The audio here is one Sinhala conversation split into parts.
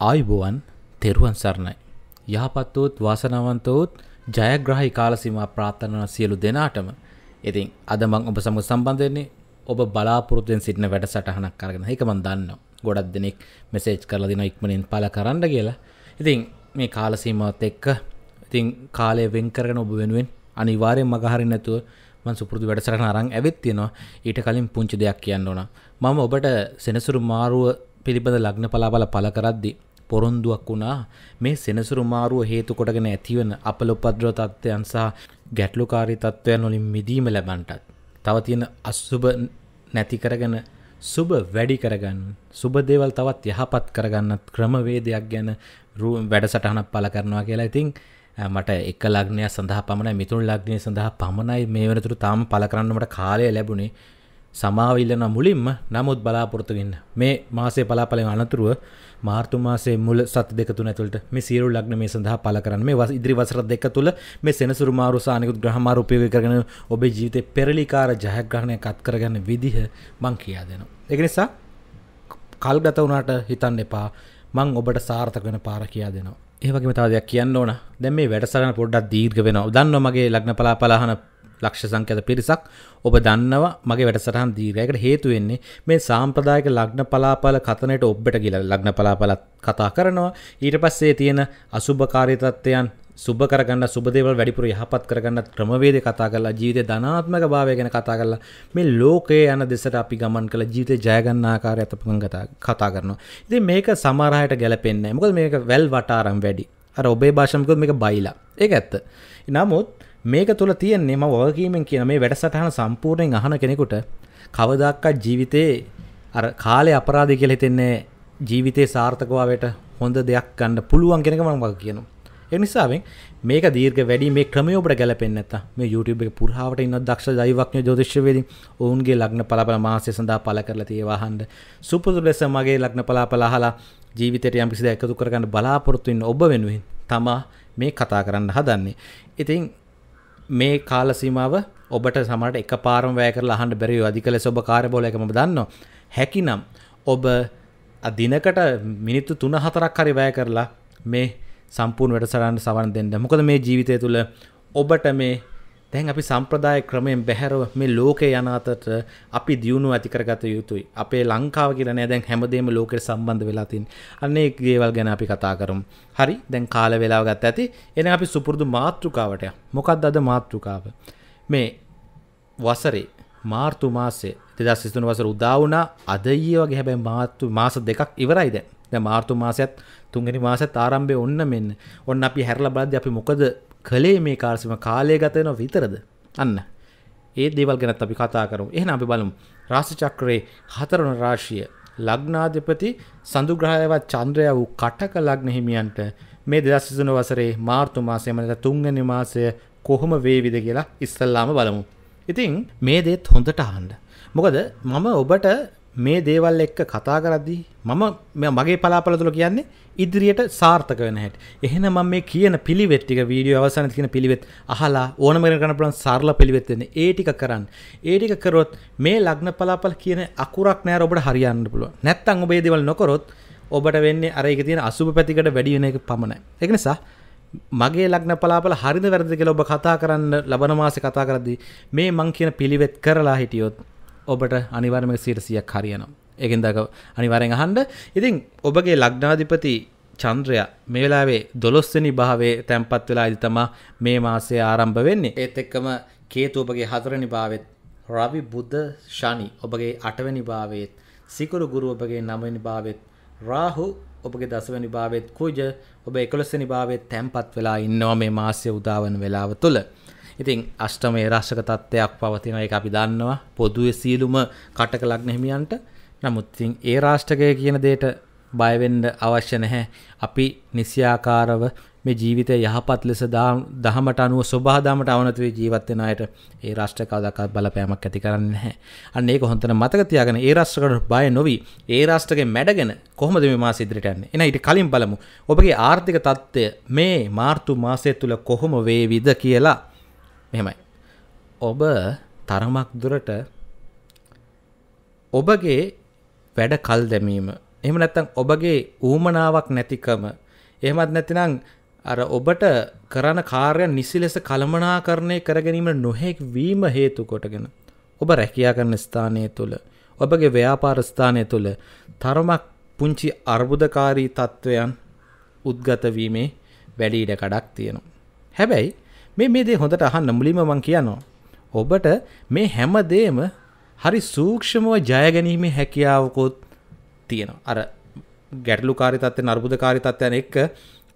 ආයුබෝවන් තෙරුවන් සරණයි. යහපත්වූත් වාසනාවන්තවූත් ජයග්‍රහහි කාලසිමා ප්‍රාර්ථනා සියලු දෙනාටම. ඉතින් අද මං ඔබ සමඟ සම්බන්ධයන්නේ ඔබ බලාපොරොත්තුවෙන් සිටින වැඩ සටහනක් කරගෙන එකමන් දන්න ගොඩක් දෙනෙක් මෙසේජ් කරල දින ඉක්මනින් පල කරන්න කියලා. ඉතින් මේ කාලසීමවත් එක්ක ඉතින් කාලය වෙන් කරගෙන ඔබ වෙනුවෙන් අනිවාරයෙන් මගහරි නැතුව මන් සුපුරදු වැඩසටහන අරං ඇවිත් තියෙනවා. ඊට කලින් පුංචි දෙයක් කියන්න ඕන. මම ඔබට සෙනසුරු මාරුව පිළිබඳ ලග්න පලාබල පල කරද්දි පොරොන්දුවක් වුණා. මේ සෙනසුරු මාරුව හේතු කොටගෙන ඇතිවන අපල උපද්‍රව තත්ත්වයන් සහ ගැටලුකාරී තත්ත්වයන් වලින් මිදීම ලැබන්ටත්. තව තියෙන අස්සුභ නැති කරගෙන සුබ වැඩි කරගන්න සුබ දේවල් තවත් යහපත් කරගන්නත් ක්‍රමවේදයක් ගැන වැඩසටහනක් පල කරනවා කියලා. ඉතින් මට එක ලග්නය සඳහා පමණ මිතුන් ලග්නය සඳහා පමණයි මේ වනතුරු තාම පල කරන්නමට කාලය ලැබුණේ. සමාවිල්ලන මුලින්ම නමුත් බලාපොරතුගන්න මේ මාසේ පලාපලෙන් අනතුරුව මාර්තු මාසේ මුල සත් දෙක තුන ඇතුළට මේ සියරු ලග්න මේ සඳහා පල කරන්න මේ වස් ඉදිරි වසර දෙක තුළ මේ සෙනසුරු මාරුසානකුත් ග්‍රහමාරු උපයෝග කරගෙන ඔබේ ජීවිතේ පෙරලිකාර ජයග්‍රහණය කත් කරගන්න විදිහ මං කියා දෙනවා. ඒක නිසා කල්ගත වුණාට හිතන්න එපා මං ඔබට සාර්ථක වෙන පාර කියා දෙනවා. ඒ වගේම තව දෙයක් කියන්න ඕන. දැන් මේ වැඩසටහන පොඩ්ඩක් දීර්ඝ වෙනවා. දන්නවා මගේ ලග්න පලාපලහන ලක්ෂ සංඛ්‍යත පිරිසක් ඔබ දන්නවා මගේ වැඩසටහන් දීර්ඝයකට හේතු වෙන්නේ මේ සාම්ප්‍රදායික ලග්න පලාපල කතනයට ඔබට කියලා ලග්න පලාපලත් කතා කරනවා. ඊට පස්සේ තියෙන අසුභකාරී තත්ත්වයන් සුබ කරගන්න සුබදේවල් වැඩිපුර යහපත් කරගන්නත් ක්‍රමවේද කතා කරලා ජීවිතේ ධනාත්මක භාවය ගැන කතා කරලා මේ ලෝකයේ යන දෙසට අපි ගමන් කළ ජීවිතේ ජය ගන්න ආකාරය අතපං කතා කරනවා. ඉතින් මේක සමහර අයට ගැලපෙන්නේ නැහැ. මොකද මේක වැල් වටාරම් වැඩි. අර ඔබේ භාෂාවෙන් මේක බයිලා. ඒක ඇත්ත. නමුත් මේක තුළ තියෙන්නේ ම වගකීමෙන් කියන මේ වැඩසටහන සම්පූර්ණයෙන් අහන කෙනෙකුට කවදක්කත් ජීවිතේ අර කාලය අපරාධ කියල හිතෙන්නේ ජීවිතේ සාර්ථකවාවට හොඳ දෙයක් ගන්න පුළුවන් කෙනෙක මං වග කියනවා. එනිසාවෙන් මේක දීර්ග වැඩි මේ ක්‍රමය ඔබට ගැලපෙන් නැත මේ YouTube එක පුරාවට ඉන්න දක්ෂ ජෛවඥ ජෝතිෂ්‍යවේදී ඔවුන්ගේ ලග්න පලාපල මාසය සඳහා පල කරලා තියෙවාහන්ද සුපුදු ලෙස මගේ ලග්න පලාපල අහලා ජීවිතයට යම් කිසි දෙයක් එකතු කරගන්න බලාපොරොත්තු වෙන්න ඔබ වෙනුවෙන් තමා මේ කතා කරන්න හදන්නේ. ඉතින් මේ කාල සීමාව ඔබට සමට එක පාරම වැය කරලා අහන්න බැරි අධික ලෙස ඔබ කාර්යබෝලයකම දන්නවා. හැකිනම් ඔබ දිනකට මිනිත්තු තුන හතරක් හරි වැය කරලා මේ සම්පූර්ණ වැඩසටහන සවන් දෙන්න. මොකද මේ ජීවිතය තුළ ඔබට මේ දැන් අපි සම්ප්‍රදාය ක්‍රමයෙන් බැහැරව මේ ලෝකේ යන අතට අපි දියුණුව ඇති කරගත යුතුයි. අපේ ලංකාව කියලා නෑ දැන් හැමදේම ලෝකෙට සම්බන්ධ වෙලා තින්නේ. අන්න ඒ දේවල් ගැන අපි කතා කරමු. හරි දැන් කාල වේලාව ගත්ත ඇති. එහෙනම් අපි සුපුරුදු මාතෘකාවට යමු. මොකක්ද අද මාතෘකාව? මේ වසරේ මාර්තු මාසේ 2023 වසර උදා වුණා අද ඊයේ වගේ හැබැයි මාර්තු මාස දෙකක් ඉවරයි දැන්. දැන් මාර්තු මාසයත් තුන්වෙනි මාසෙත් ආරම්භය ඔන්න මෙන්න. ඔන්න අපි හැරලා බලද්දී අපි මොකද කළේ මේ කාර්සිම කාලය ගත වෙනවා විතරද? අන්න. ඒ දේවල් ගැනත් අපි කතා කරමු. එහෙනම් අපි බලමු. රාශි චක්‍රයේ හතරවන රාශිය ලග්නාධිපති සඳුග්‍රහයවත් චන්ද්‍රය වූ කටක ලග්න හිමියන්ට මේ 2023 වසරේ මාර්තු මාසයේ මත තුන්වෙනි මාසය කොහොම වේවිද කියලා ඉස්සල්ලාම බලමු. ඉතින් මේ දේත් හොඳට අහන්න. මොකද මම ඔබට මේ දේවල් එක්ක කතා කරද්දී මම මගේ පලාපල තුළ කියන්නේ ඉදිරියට සාර්ථක වෙන හැට. එහෙන ම මේ කියන පිළිවෙත් ටික වීඩියෝ අවසන තියෙන පිළිවෙත් අහලා ඕනම කරන පුලන් සරල පිළිවෙත්වෙන්න ඒටික කරන්න. ඒටික කරොත් මේ ලග්න පලාපල කියන අකුරක් නෑ ඔබට හරියන්න පුළුව නැත්තං ඔබේ දෙවල් නොකොරොත් ඔබට වෙන්නේ අරක තියෙන අසුභ පැතිකට වැඩියන එක පමණ එක නිසා මගේ ලග්න පලාපල හරිද වැරදි කියලා ඔබ කතා කරන්න ලබන මාස කතා කරදී මේ මං කියන පිළිවෙත් කරලා හිටියොත් ඔබට අනිවර්ම සිරසියක් හරියනම් ඒකෙන්දක අනිවරෙන් අහන්ඩ ඉතින් ඔබගේ ලග්නාධිපති චන්ද්‍රය මේ වෙලාවේ දොළොස්වනි භාවේ තැන්පත් වෙලා ඉදි තමා මේ මාසය ආරම්භ වෙන්නේ. ඒත් එක්කම කේතු ඔබගේ හතරනි භාවෙත් රවි බුද්ධ ශනි ඔබගේ අටවැනි භාවයත් සිකුරු ගුරු ඔබගේ නමනි භාවෙත් රාහු ඔබගේ දසවැනි භාවෙත් කුජ ඔබ එකොළොස්සනි භාවෙත් තැන්පත් වෙලා ඉන්නවා මේ මාසය උදාවන වෙලාව තුළ. ඉතින් අෂ්ටම ඒරශ්ක තත්ත්වයක් පවතින එක අපි දන්නවා. පොදුවේ සියලුම කටක ලග්න හිමියන්ට. නමුත් ඉතින් ඒ රාෂ්ටකය කියන දේට බයවෙන්න අවශ්‍ය නැහැ. අපි නිසියාකාරව මේ ජීවිතය යහපත් ලෙස දහමට අනුව ස්වභාදාමට අවනතුවේ ජීවත්වෙන අයට ඒ රාෂ්ට්‍රකාදකත් බලපෑමක් ඇති කරන්න නැහැ. අන්න ඒක හොඳන මතකතියාගෙන ඒ රාෂ්ට්‍රකට බය නොවී. ඒ රාෂ්ට්‍රගේ මැඩගෙන කොහොමද මේ මාස ඉදිරිටයන්න එන ඊට කලින් බලමු. ඔබගේ ආර්ථික තත්ත්වය මේ මාර්තු මාසය තුළ කොහොම වේවිද කියලා. මෙහෙමයි. ඔබ තරමක් දුරට ඔබගේ වැඩ කල් දැමීම එහෙම නැත්තම් ඔබගේ ඌමනාවක් නැතිකම එහෙමත් නැතිනම් අර ඔබට කරන කාර්ය නිසි ලෙස කළමනාකරණය කර ගැනීම නොහැක් වීම හේතු කොටගෙන ඔබ රැකියා කරන ස්ථානය තුළ ඔබගේ ව්‍යාපාර ස්ථානය තුළ තරමක් පුංචි අර්බුදකාරී තත්ත්වයන් උද්ගත වීමේ වැඩි ඉඩ කඩක් තියෙනවා. හැබැයි මේ මේ දේ හොඳට අහන්න මුලින්ම මම කියනවා. ඔබට මේ හැම දෙයම හරි සූක්ෂමව ජය ගැනීමේ හැකියාවකුත් තියෙනවා. අර ගැටලුකාරී තත්ත්වෙන් අර්බුදකාරී තත්ත්වයන් එක්ක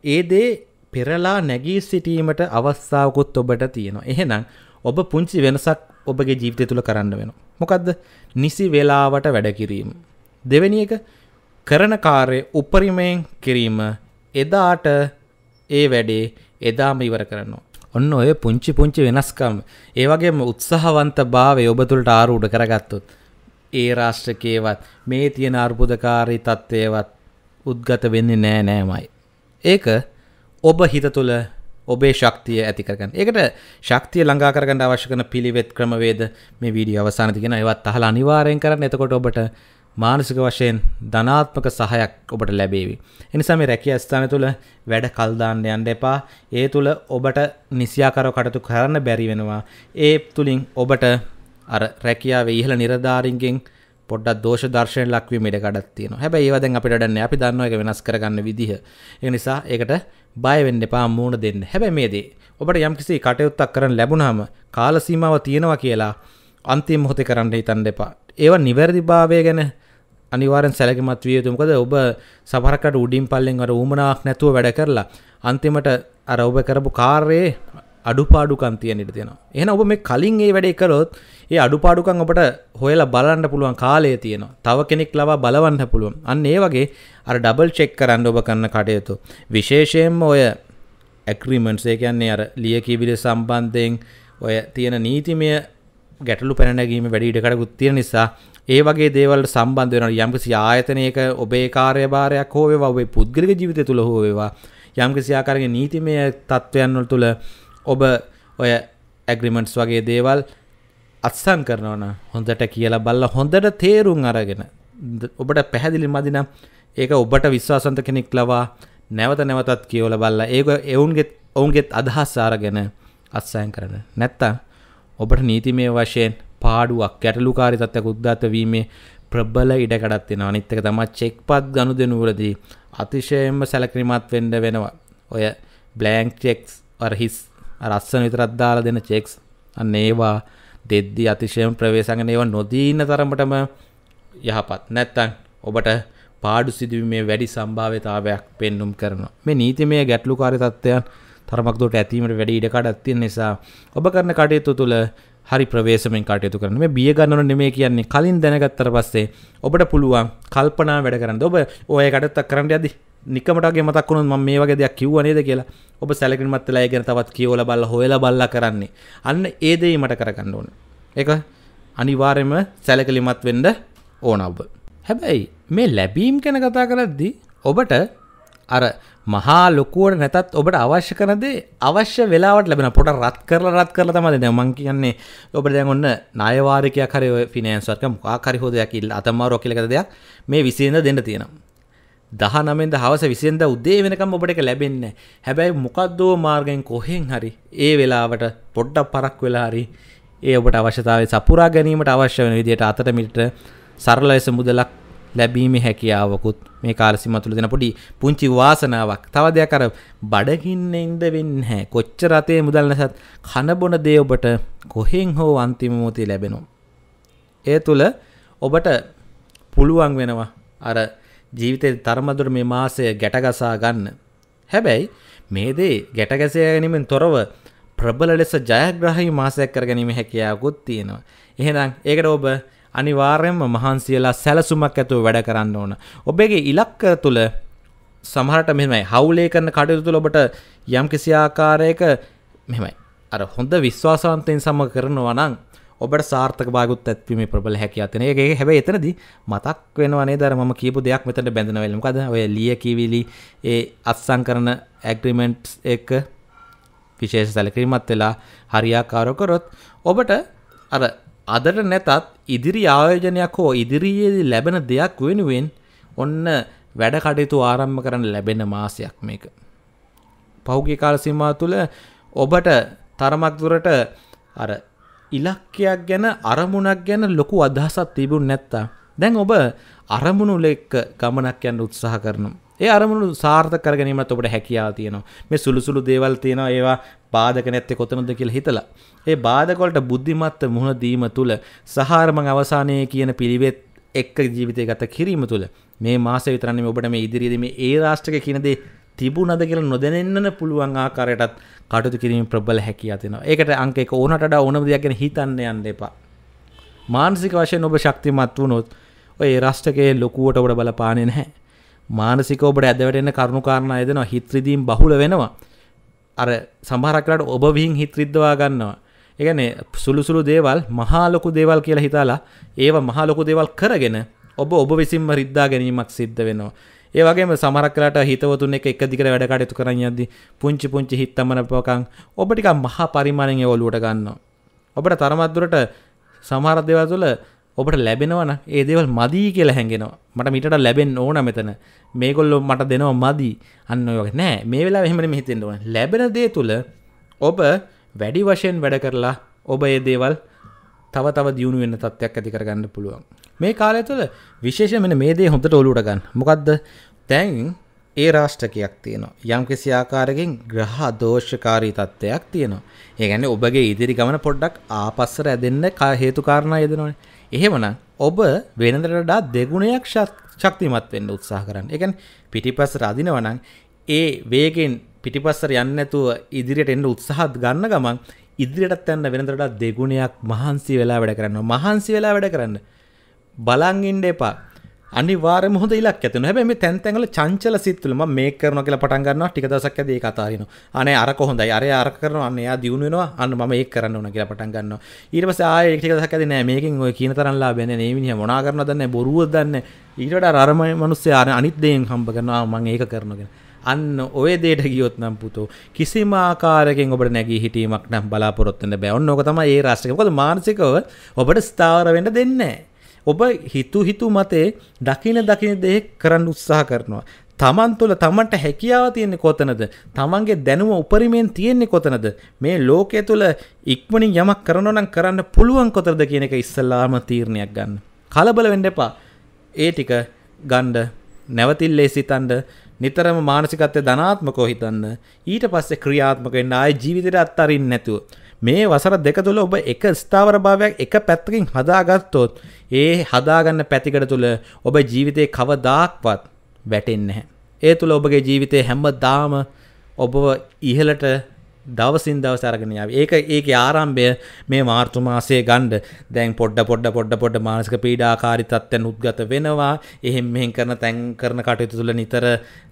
ඒ දේ පෙරලා නැගී සිටීමට අවස්ථාවකුත් ඔබට තියෙනවා. එහෙනම් ඔබ පුංචි වෙනසක් ඔබගේ ජීවිතය තුළ කරන්න වෙනවා. මොකද්ද? නිසි වේලාවට වැඩ කිරීම. දෙවෙනි එක කරන කාර්ය උපරිමයෙන් කිරීම එදාට ඒ වැඩේ එදාම ඉවර කරනවා. ඔන්න ඔය පුංචි පුංචි වෙනස්කම්. ඒ වගේම උත්සාහවන්ත භාවය ඔබ තුළට ආරූඪ කරගත්තොත් ඒ රාෂ්ට්‍රකයේවත් මේ තියෙන අර්බුදකාරී තත්ත්වයවත් උද්ගත වෙන්නේ නෑ නෑමයි. ඒක ඔබ හිත තුළ ඔබේ ශක්තිය ඇතිකරගන්න එකට ශක්තිය ලංඟා කරගන්න අවශ්‍ය කරන පිළිවෙත් ක්‍රමවේද මේ වීඩියෝ අවසානයේ තියෙන ඒවත් අහලා අනිවාර්යෙන් කරන්න. එතකොට ඔබට මානසික වශයෙන් ධනාත්මක සහයක් ඔබට ලැබේවි. එනිසා මේ රැකියා ස්ථානය තුළ වැඩ කල් දාන්න යන්න එපා. ඒ තුළ ඔබට නිසියාකාරව කටයුතු කරන්න බැරි වෙනවා. ඒ තුලින් ඔබට අර රැකියාවේ ඉහළ නිලධාරීන්ගෙන් පොඩ්ඩක් දෝෂ දර්ශනය ලක්වීම ඉඩ කඩක් තියෙනවා. හැබැයි ඒවා දැන් අපිට වැඩන්නේ අපි දන්නවා ඒක වෙනස් කරගන්න විදිහ. ඒ නිසා ඒකට බය වෙන්න එපා මූණ දෙන්න. හැබැයි මේ දේ ඔබට යම්කිසි කටයුත්තක් කරන්න ලැබුණාම කාල සීමාව තියෙනවා කියලා අන්තිම මොහොතේ කරන්න හිතන්න එපා. ඒවා නිවැරදිභාවය ගැන අනිවාර්යෙන් සැලකිලිමත් විය යුතුයි. මොකද ඔබ සමහරකට උඩින් පල්ලෙන් අර ඌමනාවක් නැතුව වැඩ කරලා අන්තිමට අර ඔබ කරපු කාර්යයේ අඩුපාඩුකම් තියෙන ඉඩ තියෙනවා. එහෙනම් ඔබ මේ කලින් ඒ වැඩේ කළොත් ඒ අඩුපාඩුකම් ඔබට හොයලා බලන්න පුළුවන් කාලය තියෙනවා. තව කෙනෙක් ලවා බලවන්න පුළුවන්. අන්න ඒ වගේ අර ඩබල් චෙක් කරන්න ඔබ කරන කටයුතු. විශේෂයෙන්ම ඔය ඇග්‍රීමන්ට්ස් ඒ කියන්නේ අර ලියකියවිලි සම්බන්ධයෙන් ඔය තියෙන නීතිමය ගැටලු පැන නැගීම වැඩි ඉඩකඩකුත් තියෙන නිසා ඒ වගේ දේවල්ට සම්බන්ධ වෙනවා. යම්කිසි ආයතනයක ඔබේ කාර්යභාරයක් හෝ වේවා ඔබේ පුද්ගලික ජීවිතය තුළ හෝ වේවා යම්කිසි ආකාරයක නීතිමය තත්ත්වයන් වල තුළ ඔබ ඔය ඇග්‍රිමෙන්ට්ස් වගේ දේවල් අත්සන් කරනවන හොඳට කියලා බල්ල හොඳට තේරුම් අරගෙන ඔබට පැහැදිලි මදිනම් ඒක ඔබට විශ්වාසන්ත කෙනෙක් ලවා නැවත නැවතත් කියවල බල්ල ඒක එවුන්ගෙත් ඔවුන්ගෙත් අදහස් ආරගෙන අත්සයන් කරන. නැත්තා ඔබට නීතිමය වශයෙන් පාඩුවක් ගැටලුකාරි තත්ත්වයක් උද්ගත වීමේ ප්‍රබල ඉඩකඩක් තියෙනවා. අනිත් එක තමයි චෙක්පත් ගනුදෙනුවලදී අතිශයින්ම සැලකිලිමත් වෙන්න වෙනවා. ඔය බ්ලැන්ක් චෙක්ස් අර හිස් රස්සන විතරක් දාලා දෙන චෙක්ස් අන්න ඒවා දෙද්දී අතිශයම ප්‍රවේශගෙන ඒවා නොදී ඉන්න තරමටම යහපත්. නැත්තම් ඔබට පාඩු සිදුවීමේ වැඩි සම්භාව්‍යතාවයක් පෙන්눔 කරනවා. මේ නීතිමය ගැටලුකාරී තත්ත්වයන් තරමක් දුරට ඇතීමට වැඩි ඉඩකඩක් තියෙන නිසා ඔබ කරන කටයුතු තුළ හරි ප්‍රවේශමෙන් කටයුතු කරන්න මේ බිය ගන්නවන නෙමේ කියන්නේ කලින් දැනගත්තර පස්සේ ඔබට පුළුවන් කල්පනා වැඩ කරන්න. ඔබ ඔය කටත්තක් කරන්න යදි නිකමටගේ මතක් වුණොත් මම මේ වගේ දෙයක් කිව්ව නේද කියලා ඔබ සැලකිලිමත් වෙලා ඒ ගැන තවත් කියවලා බලලා හොයලා බලලා කරන්නේ. අන්න ඒ දේ මට කරගන්න ඕන. ඒක අනිවාර්යයෙන්ම සැලකිලිමත් වෙන්න ඕන ඔබ. හැබැයි මේ ලැබීම් ගැන කතා කරද්දී ඔබට අර මහා ලොකුවට නැතත් ඔබට අවශ්‍ය කරනදේ අවශ්‍ය වෙලාවට ලැබෙන පොට රත් කරලා රත් කරලා තමයි දැන් මං කියන්නේ ඔබට දැන් ඔන්න ණයවාරිකයක් හරි ඔය ෆිනෑන්ස් වර්ක මොකක් හරි හො දෙයක් ඉල්ල අතමාරුවක් කියලා දෙයක් මේ 20 දෙන්න තියෙනවා. 19න්ද හවස 20න්ද උදේ වෙනකම් ඔබට ඒක ලැබෙන්නේ හැබැයි මොකද්දෝ මාර්ගෙන් කොහෙන් හරි ඒ වෙලාවට පොඩ්ඩක් පරක් වෙලා හරි ඒ ඔබට අවශ්‍යතාවය සපුරා ගැනීමට අවශ්‍ය වෙන විදිහට අතට මිට සරල ලෙස මුදලක් ලැබීමේ හැකියාවකුත් මේ කාලසිම තුළ දෙන පොඩි පුංචි වාසනාවක්. තව දෙයක් අර බඩගින්නෙන්ද වෙන්නේ නැහැ. කොච්චර අතේ මුදල් නැසත් කන බොන දේ ඔබට කොහෙන් හෝ අන්තිම මොහොතේ ලැබෙනවා ඒ තුළ ඔබට පුළුවන් වෙනවා අර ජීවිතේ තරමදුර මේ මාසය ගැටගසා ගන්න. හැබැයි මේ දේ ගැටගැසය ගැනීමෙන් තොරව ප්‍රබල ලෙස ජයග්‍රහහි මාසයක් කර ගැනීම හැකියාවකුත් තියෙනවා. එහෙනම් ඒකට ඔබ අනිවාර්යෙන්ම මහන්සියලා සැලසුමක් ඇතුව වැඩ කරන්න ඕන. ඔබගේ ඉලක්ක තුළ සමහරට මෙමයි හවුලේ කරන කටයුතු තුළ ඔබට යම් කිසි ආකාරයක මෙමයි අර හොඳ විශ්වාසවන්තයෙන් සම කරනවා නම් ඔබට සාර්ථක භාගුත් ඇත්වීමේ ප්‍රබල හැකි අතන ඒගේ හැබැයි එතනදී මතක් වෙනවනේ දර මම කියපු දෙයක් මෙතන බැඳෙන වෙලම මොකද ඔය ලිය කිවිලි ඒ අත්සන් කරන ඇග්‍රීමන්ට්ස් එක විශේෂ සැලකිලිමත් වෙලා හරියාකාරව කරොත් ඔබට අර අදට නැතත් ඉදිරි ආයෝජනයක් හෝ ඉදිරියේදී ලැබෙන දෙයක් වෙනුවෙන් ඔන්න වැඩ කටයුතු ආරම්භ කරන්න ලැබෙන මාසයක් මේක. පහුගිය කාල සීමාව තුළ ඔබට තරමක් දුරට අර ඉලක්කයක් ගැන අරමුණක් ගැන ලොකු අදහසක් තිබුණ නැත්තා. දැන් ඔබ අරමුණු ලෙක්ක ගමනක් යන්න උත්සාහ කරනවා. ඒ අරමුණු සාර්ථක කර ගැනීමත් ඔබට හැකියාව තියෙනවා. මේ සුළු සුළු දේවල් තියෙනවා ඒවා බාධක නැත්තේ කොතනද කියලා හිතලා. ඒ බාධක වලට බුද්ධිමත් මුහුණ දීම තුල සහාරම අවසානයේ කියන පිළිවෙත් එක්ක ජීවිතය ගත කිරීම තුල මේ මාසෙ විතර නෙමෙයි ඔබට මේ ඉදිරියේදී මේ ඒ රාෂ්ට්‍රක කියන දේ තිබුණද කියලා නොදැනෙන්න පුළුවන් ආකාරයටත් කටයුතු කිරීම ප්‍රබල හැකියාව තියෙනවා. ඒකට අංක එක ඕනට වඩා ඕනම දෙයක් ගැන හිතන්න යන්න එපා. මානසික වශයෙන් ඔබ ශක්තිමත් වුණොත් ඔය ඒ රාෂ්ට්‍රකයේ ලොකුවට ඔබට බලපාන්නේ නැහැ. මානසික ඔබට ඇදවැටෙන්න කරුණු කාරණා යදෙනවා හිත රිදීම් බහුල වෙනවා. අර සමහරක් වෙලාවට ඔබ විහිං හිත රිද්දවා ගන්නවා. ඒ කියන්නේ සුළු සුළු දේවල් මහා ලොකු දේවල් කියලා හිතාලා ඒව මහා ලොකු දේවල් කරගෙන ඔබ ඔබ විසින්ම රිද්දා ගැනීමක් සිද්ධ වෙනවා. ඒ වගේම සමහරක් වෙලාවට හිතවතුන් එක එක දිගට වැඩ කටයුතු කරන් යද්දි පුංචි පුංචි හිත තමනපකම් ඔබ ටිකක් මහා පරිමාණයෙන් ඒ ඔලුවට ගන්නවා. ඔබට තරමක් දුරට සමහර දේවල් තුළ ඔබට ලැබෙනවන ඒ දේවල් මදී කියලා හැඟෙනවා. මට මිට ලැබෙන් ඕන මෙතන. මේගොල්ලො මට දෙනවා මදී. අන්න ඔය නෑ. මේ වෙලා එහෙමන මෙහිතෙන්ට ඕන. ලැබෙන දේ තුළ ඔබ වැඩි වශයෙන් වැඩ කරලා ඔබ ඒ දේවල් තව තව දියුණු වෙන්න තත්ත්වයක් ඇති කරගන්න පුළුවන්. මේ කාලය තුළ විශේෂ මෙන මේ දේ හොඳට ඔලුට ගන්න. මොකක්ද තැන් ඒ රාෂ්ටකයක් තියෙනවා. යම් කිසි ආකාරකින් ග්‍රහ දෝෂකාරී තත්ත්වයක් තියෙනවා. ඒ ගැන්නේ ඔබගේ ඉදිරි ගමන පොඩ්ඩක් ආපස්සර ඇදෙන්න හේතු කාරණා යෙදෙනවානේ. එහෙමනම් ඔබ වෙනදට වඩා දෙගුණයක් ශක්තිමත් වෙන්න උත්සාහ කරන්න. ඒ කියන්නේ පිටිපස්සට අදිනවා නම් ඒ වේගෙන් පිටිපස්සට යන්නේ නැතුව ඉදිරියට එන්න උත්සාහ ගන්න ගමන් ඉදිරියටත් යන්න වෙනදට වඩා දෙගුණයක් මහන්සි වෙලා වැඩ කරනවා. මහන්සි වෙලා වැඩ කරන්න. බලන් ඉන්න එපා. අනිවාර්යයෙන්ම හොඳ ඉලක්ක ඇතිවෙනවා. හැබැයි මේ තැන් තැන් වල චංචල සිත් තුළ මම මේක කරනවා කියලා පටන් ගන්නවා ටික දවසක් ඇදී ඒක අතාරිනවා. අනේ අර කොහොඳයි. අර අර කරනවා. අන්න එයා දියුණු වෙනවා. අන්න මම ඒක කරන්න ඕන කියලා පටන් ගන්නවා. ඊට පස්සේ ආයේ ටික දවසක් ඇදී නෑ මේකෙන් ඔය කියන තරම් ලාභය නෑ. මේ මිනිහා මොනා කරනවද දන්නේ බොරුවද දන්නේ. ඊට වඩා අර මිනිස්සයා අනිත් දේෙන් හම්බ කරනවා මම ඒක කරනවා කියලා. අන්න ඔය දේට ගියොත් නම් පුතෝ කිසිම ආකාරයකින් ඔබට නැගී හිටීමක් නම් බලාපොරොත්තු වෙන්න බෑ. ඔන්න ඕක තමයි ඒ රාශියක. මොකද මානසිකව ඔබට ස්ථාවර වෙන්න දෙන්නේ නැහැ. ඔබ හිතු හිතු මතේ දකින දකින දේ කරන්න උත්සාහ කරනවා. තමන් තුළ තමන්ට හැකියාව තියෙන්නේ කොතනද තමන්ගේ දැනුම උපරිමයෙන් තියෙන්නේ කොතනද මේ ලෝකය තුළ ඉක්මනින් යමක් කරනවා නම් කරන්න පුළුවන් කොතනද කියන එක ඉස්සලාම තීරණයක් ගන්න. කලබල වෙන්න එපා. ඒ ටික ගණ්ඩ නැවතිල්ලේ සිතන්ඩ නිතරම මානසිකත්වය ධනාත්මකව හිතන්න ඊට පස්සේ ක්‍රියාත්මක වෙන්න ආයේ ජීවිතේට අත්තරින් නැතුව මේ වසර දෙක තුළ ඔබ එක ස්ථාවර භාවයක් එක පැත්තකින් හදාගත්තොත් ඒ හදාගන්න පැතිකඩ තුළ ඔබ ජීවිතය කවදාක්වත් වැටෙන්නේ නැහැ. ඒ තුළ ඔබගේ ජීවිතය හැම දාම ඔබ ඉහලට දවසින් දවස අරගෙන යාවි. ඒක ඒකේ ආරම්භය මේ මාර්තු මාසයේ ගන්න දැන් පොඩ පොඩ පොඩ පොඩ මානසික පීඩාකාරී තත්ත්වයන් උද්ගත වෙනවා. එහෙන් මෙහෙන් කරන තැන් කරන කටයුතු තුළ නිතර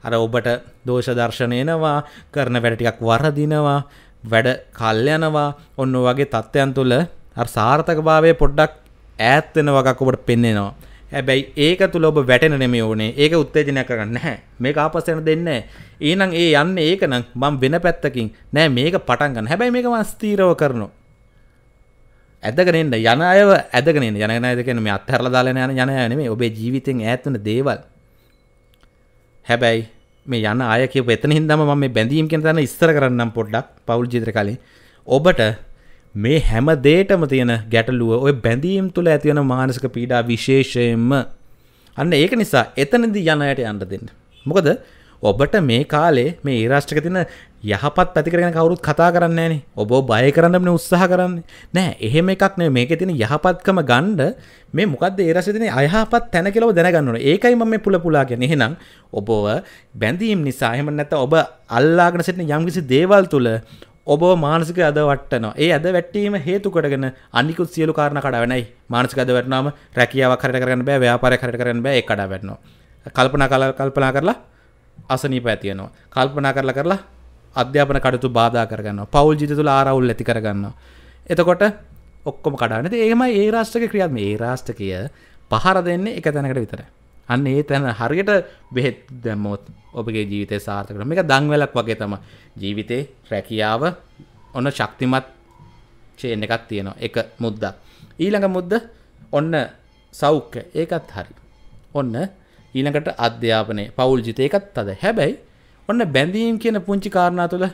අර ඔබට දෝෂ දර්ශන එනවා. කරන වැඩ ටිකක් වරදිනවා. වැඩ කල් යනවා ඔන්න වගේ තත්ත්වයන් තුළ අර සාර්ථකභාවය පොඩ්ඩක් ඈත් වෙන වගක් ඔබට පෙන්නෙනවා. හැබැයි ඒක තුළ ඔබ වැටෙන නෙමෙයි ඕනේ. ඒක උත්තේජනයක් කරගන්න නැහැ. මේක ආපස් යන දෙන්නේ නැහැ. ඊනම් ඒ යන්නේ ඒක නම් මම වෙන පැත්තකින් නෑ මේක පටන් ගන්න. හැබැයි මේක මම ස්ථීරව කරනවා. ඇදගෙන එන්න යන අයව ඇදගෙන එන්න. යන අය කියන්නේ මේ අත්හැරලා දාලා යන යන අය නෙමෙයි. ඔබේ ජීවිතෙන් ඈත් වෙන දේවල්. හැබැයි මේ යන අය කියපු එතන හින්දාම මම මේ බැඳීම් කියන තැන ඉස්සර කරන්නම් පොඩ්ඩක් පෞල් ජීවිතේ කලින් ඔබට මේ හැම දෙයකම තියෙන ගැටලුව ওই බැඳීම් තුල ඇති වෙන මානසික පීඩා විශේෂයෙන්ම අන්න ඒක නිසා එතනදී යන අයට යන්න දෙන්න. මොකද ඔබට මේ කාලේ මේ ඒ රාෂ්ට්‍රක තියෙන යහපත් පැතිකරගෙන කවුරුත් කතා කරන්නේ නැහනේ. ඔබ බය කරන්න උත්සාහ කරන්නේ. නෑ එහෙම එකක් නෙමෙයි. මේකේ තියෙන යහපත්කම ගන්න මේ මොකද්ද ඒ රාෂ්ට්‍රයේ තියෙන අයහපත් තැන කියලා ඔබ දැනගන්න ඕනේ. ඒකයි මම මේ පුල පුලා කියන්නේ. එහෙනම් ඔබව බැඳීම් නිසා එහෙම නැත්නම් ඔබ අල්ලාගෙන සිටින යම්කිසි දේවල් තුල ඔබ මානසික අද වටනවා ඒ අද වැට්ටීම හේතු කොටගෙන අනිකුත් සියලු කාරණ කඩවනයි මානසික අද වැටනාම රැකියාවක් හරියට කරන්න බෑ ව්‍යාපාරයක් හරියට කරන්න බෑ ඒ කඩා වැටෙනවා කල්පනා කල්පනා කරලා අසනීප ඇතියනවා. කල්පනා කරලා කරලා අධ්‍යාපන කටයුතු බාධා කරගන්නවා. පෞල් ජීවිත තුළ ආරවුල් ඇති කරගන්නවා. එතකොට ඔක්කොම කඩාගෙන ඉතින් ඒකමයි ඒ රාෂ්ට්‍රක ක්‍රියාත්මක. ඒ රාෂ්ට්‍රකය පහර දෙන්නේ එක තැනකට විතරයි. අන්න ඒ තැන හරියට බෙහෙත් දැම්මොත් ඔබගේ ජීවිතය සාර්ථක කරනවා. මේක දන්වැලක් වගේ තමයි. ජීවිතේ රැකියාව ඔන්න ශක්තිමත් චේන් එකක් තියෙනවා. එක මුද්දක්. ඊළඟ මුද්ද ඔන්න සෞඛ්‍ය. ඒකත් හරි. ඔන්න ඊළඟට අධ්‍යාපනය පවුල් ජිතය එකත් තද හැබැයි ඔන්න බැඳීම් කියන පුංචි කාරණා තුළ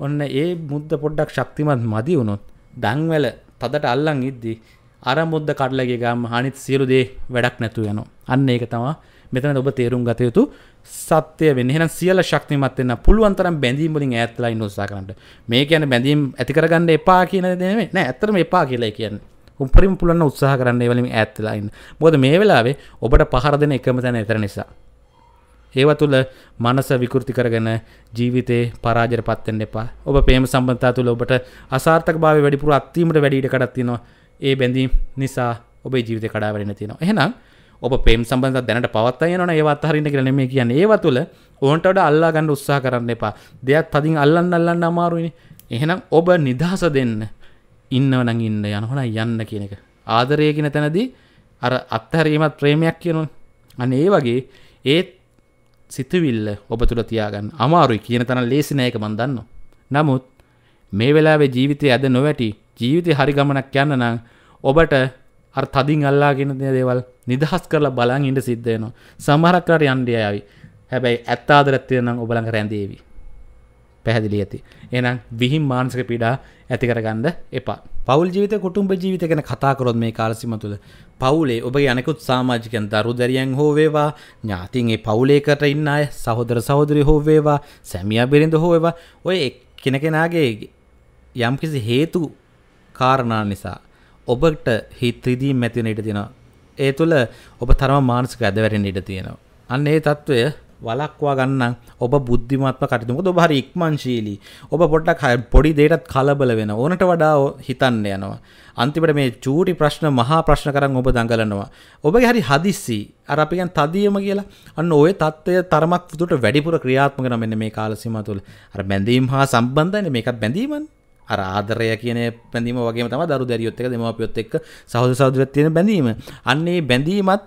ඔන්න ඒ මුද්ද පොඩ්ඩක් ශක්තිමත් මදි වුණොත් දංවැල තදට අල්ලං ඉද්දී අර මුද්ද කඩලගේ ගම් හනිත් සියලු දේ වැඩක් නැතු යනවා අන්න ඒක තමා මෙතන ඔබ තේරුම් ගත යුතු සත්‍යය වෙන්න එහෙනම් සියල ශක්තිමත් වෙන්න පුළුවන් තරම් බැඳීම් වලින් ඈත්ලා ඉන්න උත්සාහ කරන්න. මේ කියන්නේ බැඳීම් ඇති කරගන්න එපා කියන දේ නෙමෙයි. නෑ ඇත්තටම එපා කියලා කියන්නේ. උපරිම පුළුවන් උත්සාහ කරන්න ඒ වලින් ඈත්ලා ඉන්න. මොකද මේ වෙලාවේ ඔබට පහර දෙන එකම තැන එතන නිසා. ඒව තුළ මනස විකෘති කරගෙන ජීවිතේ පරාජයට පත් වෙන්න එපා. ඔබ ප්‍රේම සම්බන්ධතා තුළ ඔබට අසාර්ථක භාවය වැඩිපුර අත්වීමට වැඩි ඉඩ කඩක් තියෙනවා. ඒ බැඳීම් නිසා ඔබේ ජීවිතේ කඩා වැටෙන්න තියෙනවා. එහෙනම් ඔබ පේම් සම්බන්ධ දැනට පවත්තා යනවනේ ඒවත් අත්හරින්න කියලා නෙමෙයි කියන්නේ. ඒව තුළ ඕන්ට වඩා අල්ලා ගන්න උත්සාහ කරන්න එපා. දෙයක් තදින් අල්ලන්න අල්ලන්න අමාරුයිනේ. එහෙනම් ඔබ නිදහස දෙන්න. ඉන්නව නම් ඉන්න යනවනම් යන්න කියන එක. ආදරය කියන තැනදී අර අත්හැරීමත් ප්‍රේමයක් කියනවා. අන්න ඒ වගේ ඒ සිතුවිල්ල ඔබ තුළ තියාගන්න අමාරුයි කියන තරම් ලේසි නෑ ඒක මන් දන්නවා. නමුත් මේ වෙලාවේ ජීවිතය ඇද නොවැටි ජීවිතය හරි ගමනක් යන්න නම් ඔබට අර තදින් අල්ලාගෙන දේවල් නිදහස් කරලා බලන් ඉන්න සිද්ධ වෙනවා. සමහරක් රට යන්නේ ආවි. හැබැයි ඇත්ත ආදරයක් තියෙනම් ඔබ ළඟ රැඳේවි. පැහැදිලි ඇති. එහෙනම් විහිම් මානසික පීඩා ඇති කරගන්න එපා. පවුල් ජීවිත කුටුම්බ ජීවිත ගැන කතා කරොත් මේ කාල සීම තුළ පවුලේ ඔබගේ අනෙකුත් සමාජිකයන් දරු දැරියන් හෝ වේවා ඥාතින් ඒ පවුලේකට ඉන්න අය සහෝදර සහෝදරි හෝ වේවා සැමියා බිරිඳ හෝ වේවා ඔය කෙනකෙනාගේ යම්කිසි හේතු කාරණා නිසා ඔබට හිත්‍රදී මැතින ඉට තියෙනවා. ඒ තුළ ඔබ තරම මානසික ඇදවැරෙන් ඉට තියෙනවා. අන්න ඒ තත්ත්වය වලක්වා ගන්න ඔබ බුද්ධිමත්ම කටතුමක ඔබ හරි ඉක්මංශීලී ඔබ පොට්ටක් හ පොඩි දේටත් කලබල වෙන ඕනට වඩා හිතන්න යනවා. අන්තිමට මේ චූටි ප්‍රශ්න මහා ප්‍රශ්න කරන් ඔබ දඟලනවා. ඔබගේ හරි හදිස්සි අර අපි කියන්නේ තදියම කියලා අන්න ওই தත්ත්වය තරමක් විදුට වැඩිපුර ක්‍රියාත්මක වෙන මෙන්න මේ කාලසීමාව තුළ. අර බැඳීම් හා සම්බන්ධයිනේ මේකත් බැඳීමනේ. අර ආදරය කියන බැඳීම වගේ තම දරු දැරියොත් එක දෙමපියොත් එක්ක සහෝදර සහෝදරියත් තියෙන බැඳීම. අන්න ඒ බැඳීමත්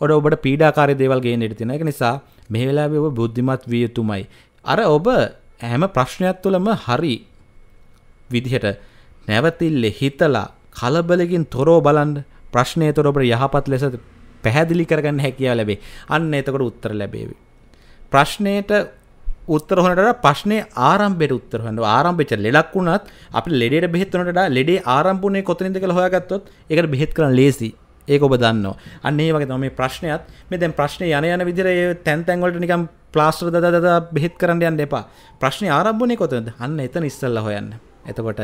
ඔඩ ඔබට පීඩාකාරී දේවල් ගේන්න ඉඩ තියෙනවා. ඒක නිසා මේ වෙලාවේ ඔබ බුද්ධිමත් විය යුතුමයි. අර ඔබ හැම ප්‍රශ්නයක් තුළම හරි විදිහට නැවතිල්ලේ හිතලා කලබලකින් තොරව බලන්න ප්‍රශ්නය තොර ඔබට යහපත් ලෙස පැහැදිලි කරගන්න හැකියාව ලැබේ. අන්න එතකොට උත්තර ලැබේවි. ප්‍රශ්නයට උත්තර හොනට ප්‍රශ්නය ආරම්භයට උත්තර හොන්න ආරම්භච ලෙඩක් වුණත් අපි ලෙඩට බෙහෙත් වනට ලෙඩේ ආරම්භුණේ කොතනින්ද කියලා හොයාගත්තොත් ඒකට බෙහෙත් කරන්න ලේසි ඒක ඔබ දන්නවා. අන්න ඒ වගේ තමයි මේ ප්‍රශ්නයත්. මේ දැන් ප්‍රශ්නේ යන යන විදිහට තැන් තැන් වලට නිකන් ප්ලාස්ටර් දද දද බෙහෙත් කරන්න යන්න එපා. ප්‍රශ්නේ ආරම්භුණේ කොතනද? අන්න එතන ඉස්සල්ලා හොයන්න. එතකොට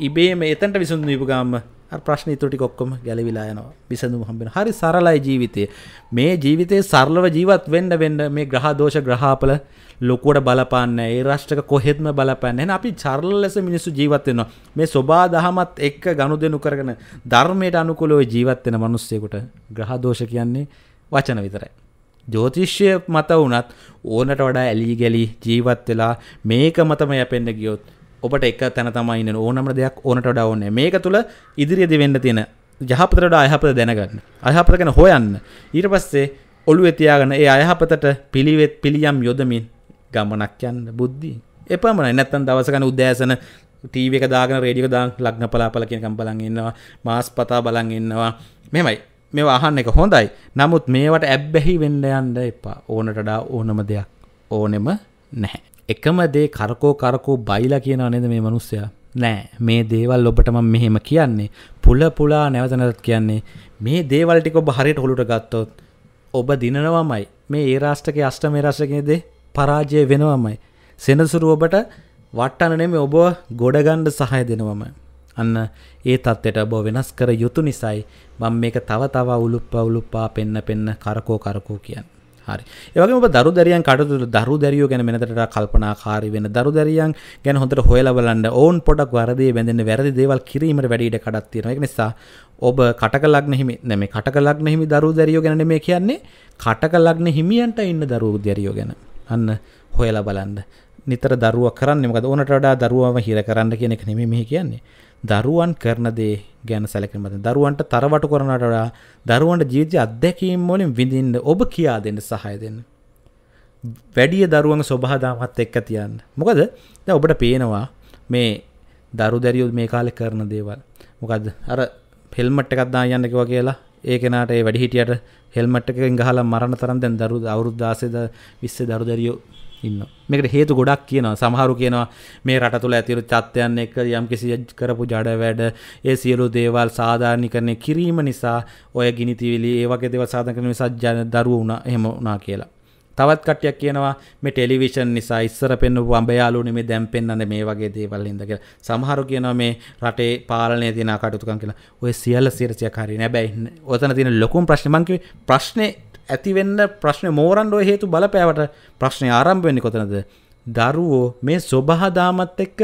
ඉබේම එතනට විසඳුම් දීපු ගාම ප්‍රශ්න ඉතුරටි කොක්කොම ගැලවිලා යනවා. විසඳුම් හම්බෙන හරි සරලයි ජීවිතය. මේ ජීවිතයේ සරලව ජීවත් වෙන්න වෙන්න මේ ග්‍රහ දෝෂ ග්‍රහාපල ලොකුවට බලපාන්න ඒ රාෂ්ට්‍රක කොහෙත්ම බලපන්න එහෙනම් අපි සරල ලෙස මිනිස්සු ජීවත් වෙනවා. මේ සෝබා දහමත් එක්ක ගනුදෙනු කරගෙන ධර්මයට අනුකූලව ජීවත් වෙන මිනිස්සෙකුට ග්‍රහ දෝෂ කියන්නේ වචන විතරයි. ජෝතිෂ්‍ය මත වුණත් ඕනට වඩා ඇලී ගැලී ජීවත් වෙලා මේක මතම යැපෙන්න ගියොත් ඔබට එක තැන තමයි ඉන්න. ඕනම දෙයක් ඕනට වඩා ඕනේ. මේක තුළ ඉදිරියේදී වෙන්න තියෙන යහපතට වඩා අයහපත දැනගන්න. අයහපත ගැන හොයන්න. ඊට පස්සේ ඔළුවේ තියාගෙන ඒ අයහපතට පිළිවෙත් පිළියම් යොදමින් ගමනක් යන්න බුද්ධිය එපමණයි. නැත්තම් දවසකන උදෑසන ටීවි එක දාගෙන රේඩියෝ දාන් ලග්න පලාපල කියනකම් බලන් ඉන්නවා. මාස් පතා බලන් ඉන්නවා. මෙහෙමයි. මේවා අහන්න එක හොඳයි. නමුත් මේවට ඇබ්බැහි වෙන්න යන්න එපා. ඕනට වඩා ඕනම දෙයක් ඕනෙම නැහැ. එකම දේ කරකෝ කරකෝ බයිලා කියනවා නේද මේ මිනිස්සයා නෑ මේ දේවල් ඔබට මම මෙහෙම කියන්නේ පුල පුලා නැවත නැවතත් කියන්නේ මේ දේවල් ටික ඔබ හරියට ඔලුවට ගත්තොත් ඔබ දිනනවමයි මේ ඒ රාෂ්ට්‍රකයේ අෂ්ටමේ රාෂ්ට්‍රකයේ දේ පරාජය වෙනවමයි. සෙනසුරු ඔබට වට්ටන නෙමෙයි ඔබ ගොඩගන්න සහය දෙනවම. අන්න ඒ තත්ත්වයට ඔබ වෙනස් කර යුතු නිසායි මම මේක තව තව උලුප්පා උලුප්පා පෙන්න පෙන්න කරකෝ කරකෝ කියන්නේ. හරි. ඒ වගේම ඔබ දරු දැරියන් කටයුතු දරු දැරියෝ ගැන මෙනතට කල්පනාකාරී වෙන දරු දැරියන් ගැන හොඳට හොයලා බලන්න ඕන් පොඩක් වරදී බැඳෙන්න වැරදි දේවල් කිරීමට වැඩි ඉඩ කඩක් තියෙනවා. ඒක නිසා ඔබ කටක ලග්න හිමි නෙමෙයි කටක ලග්න හිමි දරු දැරියෝ ගැන නෙමෙයි කියන්නේ කටක ලග්න හිමියන්ට ඉන්න දරු දැරියෝ ගැන. අන්න හොයලා බලන්න. නිතර දරුවා කරන්නේ මොකද ඕනට වඩා දරුවම හිර කරන්න කියන එක නෙමෙයි මෙහි කියන්නේ. දරුවන් කරන දේ ගැන සැලකෙන මත දරුවන්ට තරවටු කරනට වඩා දරුවන්ට ජීවිතය අත්දැකීම් වලින් විඳින්න ඔබ කියා දෙන්න සහාය දෙන්න. වැඩිය දරුවන් ස්වභාවදාමත් එක්ක තියන්න. මොකද දැන් ඔබට පේනවා මේ දරු දැරියෝ මේ කාලේ කරන දේවල්. මොකද්ද? අර හෙල්මට් එකක් දාන් යන්න කිව්වා කියලා ඒ කෙනාට ඒ වැඩිහිටියට හෙල්මට් එකකින් ගහලා මරණ තරම් දැන් දරු අවුරුදු 16 20 දරු දරියෝ ඉන්න මේකට හේතු ගොඩක් කියනවා සමහරු කියනවා මේ රට තුළ ඇතිරු චත්‍යයන් එක යම් කිසි කරපු ජඩ වැඩ ඒ සියලු දේවල් සාධාරණීකරණය කිරීම නිසා ඔය ගිනිතිවිලි ඒ වගේ දේවල් සාධන කරන නිසා දරුවෝ වුණා එහෙම වුණා කියලා තවත් කට්ටියක් කියනවා මේ ටෙලිවිෂන් නිසා ඉස්සර පෙන්වපු අඹයාලුනේ මේ දැන් පෙන්වන්නේ මේ වගේ දේවල් හින්දා කියලා. සමහරු කියනවා මේ රටේ පාලනය තියෙන කටයුතුකම් කියලා. ඔය සියල්ල සිරසියක් හරිනේ. හැබැයි ඔතන තියෙන ලොකුම ප්‍රශ්නේ මං කිව්වේ ප්‍රශ්නේ ඇති වෙන්න ප්‍රශ්නේ මෝරන්න ඔය හේතු බලපෑවට ප්‍රශ්නේ ආරම්භ වෙන්නේ කොතනද? දරුවෝ මේ සොබහදාමත් එක්ක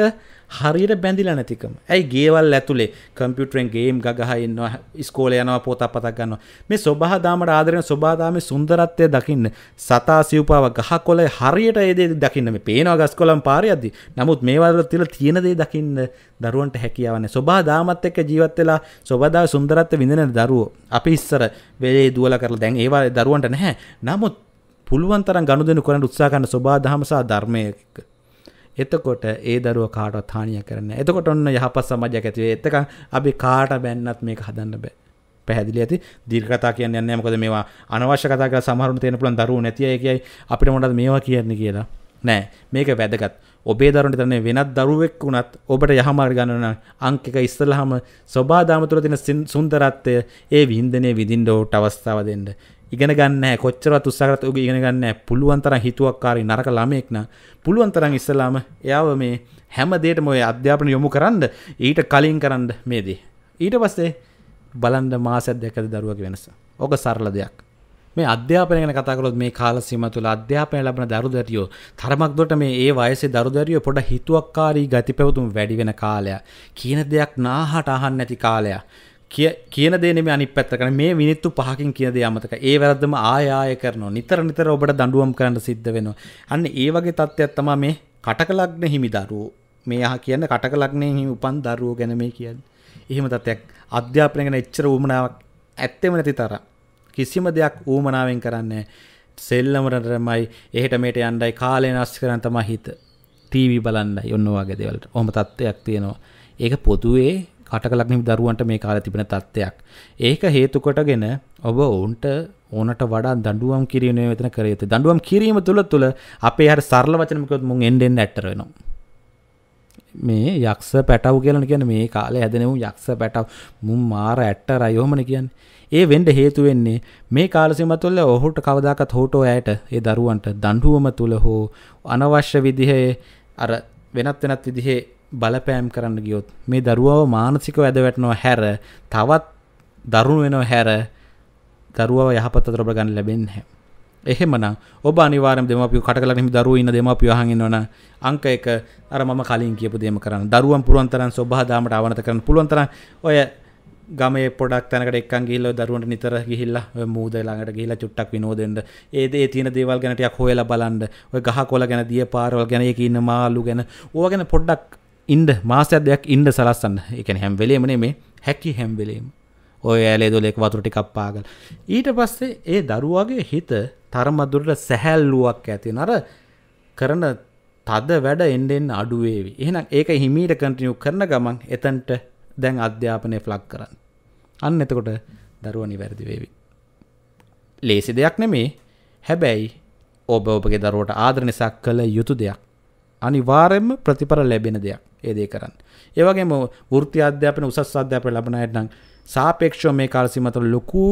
හරියට බැඳිලා නැතිකම. ඇයි ගේවල් ඇතුලේ කම්පියුටරෙන් ගේම් ගගහ ඉන්නවා ඉස්කෝලේ යනවා පොතක් පතක් ගන්නවා. මේ සොබහදාමට ආදරෙන සොබහදාමේ සුන්දරත්වය දකින්න සතා සිව්පාව ගහකොළ හරියට ඒ දේ දකින්න මේ පේනවා ගස්කොළන් පාරේ යද්දි. නමුත් මේවා වල තියලා තියෙන දේ දකින්න දරුවන්ට හැකියාව නැහැ. සොබහදාමත් එක්ක ජීවත් වෙලා සොබහදාවේ සුන්දරත්වය විඳින දරුවෝ අපි ඉස්සර වෙලේ දුවලා කරලා දැන් ඒවා දරුවන්ට නැහැ. නමුත් පුළුවන් තරම් ගනුදෙනු කරන්න උත්සාහ කරන සොබහදහම සහ ධර්මය එක්ක එතකොට ඒ දරුව කාටවත් හානියක් කරන්නේ නැහැ. එතකොට ඔන්න යහපත් සමාජයක් ඇති වෙයි. එතකන් අපි කාට බැන්නත් මේක හදන්න බෑ. පැහැදිලි ඇති දීර්ඝ කතා කියන්නේ නැහැ. මොකද මේවා අනවශ්‍ය කතා කරලා සමහරුන්ට තේරෙන්න පුළුවන් දරුවෝ නැති අය කියයි අපිට මොනවද මේවා කියන්නේ කියලා. නෑ මේක වැදගත්. ඔබේ දරුවන්ට තරනේ වෙනත් දරුවෙක් වුණත් ඔබට යහමාර්ග ගන්න නම් අංක එක ඉස්සෙල්ලාම සබාදාම තුළ තියෙන සුන්දරත්වය ඒ වින්දනයේ විඳින්න ඕට අවස්ථාව දෙන්න. ඉගෙන ගන්න කොච්චරත් උත්සාහ කරත් ඔබ ඉගෙන ගන්න පුළුවන් තරම් හිතුවක්කාරී නරක ළමයෙක් නම් පුළුවන් තරම් ඉස්සලාම එයාව මේ හැම දෙයකම ඔය අධ්‍යාපන යොමු කරන්න ඊට කලින් කරන්න මේ දේ. ඊට පස්සේ බලන්න මාසයක් දෙකද දරුවගේ වෙනස. ඕක සරල දෙයක්. මේ අධ්‍යාපනය ගැන කතා කළොත් මේ කාල සීම තුළ අධ්‍යාපනය ලබන දරුදරියෝ තරමක් දුරට මේ ඒ වයසේ දරුදරියෝ පොඩ හිතුවක්කාරී ගති පැවතුම් වැඩි වෙන කාලයක්. කියන දෙයක් නාහට අහන්න නැති කාලයක්. කියන දේනෙම අනි පැත්ත කන මේ මිනිත්තු පහකින් කියන දේ අමතක ඒ වැරද්දම ආයාය කරනවා. නිතර නිතර ඔබට දඬුවම් කරන්න සිද්ධ වෙනවා. අන්න ඒ වගේ තත්ත්වයක් තමයි මේ කටකලග්න හිමි දරුවෝ. මේ අහ කියන්න කටකලග්නේ හිමි උපන් දරුවෝ ගැන මේ කියන්නේ. එහෙම තත්ත්වයක් අධ්‍යාපනය ගැන එච්චර උවමනාවක් ඇත්තෙම නැති තරම් කිසිම දෙයක් ඌමනාවෙන් කරන්නේ සෙල්ලමටමයි එහෙට මේට යන්නයි කාලය නස් කරන්න තමයි හිත. ටීවී බලන්නයි. ඔන්න වගේ දේවල්ට. ඔහොම තත්ත්වයක් තියෙනවා. ඒක පොදුවේ කටකලක්නිම දරුවන්ට මේ කාල තිබෙන තත්ත්වයක්. ඒක හේතුකොටගෙන ඔබ ඔවුන්ට ඕනට වඩා දඩුවම් කිරීම වෙතන කර යුතු. දඩුවම් කිරීම තුළ තුළ අපේ හර සරල වචනමකොත් මුන් එන්ඩ එන්න ඇටර වෙනවා. මේ යක්ෂ පැටව් කියලන කියන මේ කාලේ හැදෙනවු යක්ෂ පැටව් මුම් මාර ඇට්ටර අයෝමන කියන්න. ඒ වෙන්ඩ හේතු වෙන්නේ මේ කාලසිම තුළ ඔහුට කවදාකත් හෝටෝ ඇයට ඒ දරුවන්ට දණ්ඩුවම තුළ හෝ අනවශ්‍ය විදිහේ අර වෙනත් වෙනත් විදිහේ බලපෑම් කරන්න ගියොත් මේ දරුවාව මානසිකව ඇද වැටෙනවා හැර තවත් දරුණු වෙනවා හැර දරුවාව යහපත් අතර ඔබ ගන්න ලැබෙන්නේ නැහැ. එහෙමනම් ඔබ අනිවාර්යයෙන්ම දෙමාපියෝ කටකලන හිමි දරුවෝ ඉන්න දෙමාපියෝ අහන් ඉන්නවනම් අංක 1 අර මම කලින් කියපු දේම කරන්න. දරුවන් පුරුවන් තරම් සබහා දාමට අවනත කරන්න පුළුවන් තරම් ඔය ගමේ පොඩක් තැනකට එක්කන් ගිහිල්ලා දරුවන්ට නිතර ගිහිල්ලා ඔය මූද ළඟට ගිහිල්ලා චුට්ටක් විනෝදෙන්න ඒ දේ තියෙන දේවල් ගැන ටිකක් හොයලා බලන්න ඔය ගහ කොළ ගැන දිය පාරවල් ගැන ඒකේ ඉන්න මාළු ගැන ඕවා ගැන පොඩ්ඩක් ඉන්ඩ මාසයක් දෙයක් ඉන්ඩ සලස්සන්න. එකන හැම්වෙලේමනේ මේ හැකි හැම්වෙලේම ඔය ඇලේ දොලෙක් වතුරටි කප්පාගල ඊට පස්සේ ඒ දරුවගේ හිත තරමදුරට සැහැල්ලුවක් ඇති නර කරන තද වැඩ එන්ඩෙන් අඩුවේවි. එහෙනම් ඒක හිමීට කටිනියු කරන ගමන් එතන්ට දැන් අධ්‍යාපනය ෆ්ලක් කරන්න. අන්න එතකොට දරුව නිවැරදි වේවි. ලේසි දෙයක් නෙමේ. හැබැයි ඔබ ඔබගේ දරුවට ආදරනිසක් කළ යුතු දෙයක්. අනිවාර්යෙන්ම ප්‍රතිඵල ලැබෙන දෙයක්. ඒ දේ කරන්න. ඒ වගේම වෘත්ති අධ්‍යාපන උසස් අධ්‍යාපන ලබන අයට නම් සාපේක්ෂව මේ කාල සීමාව තුළ ලොකු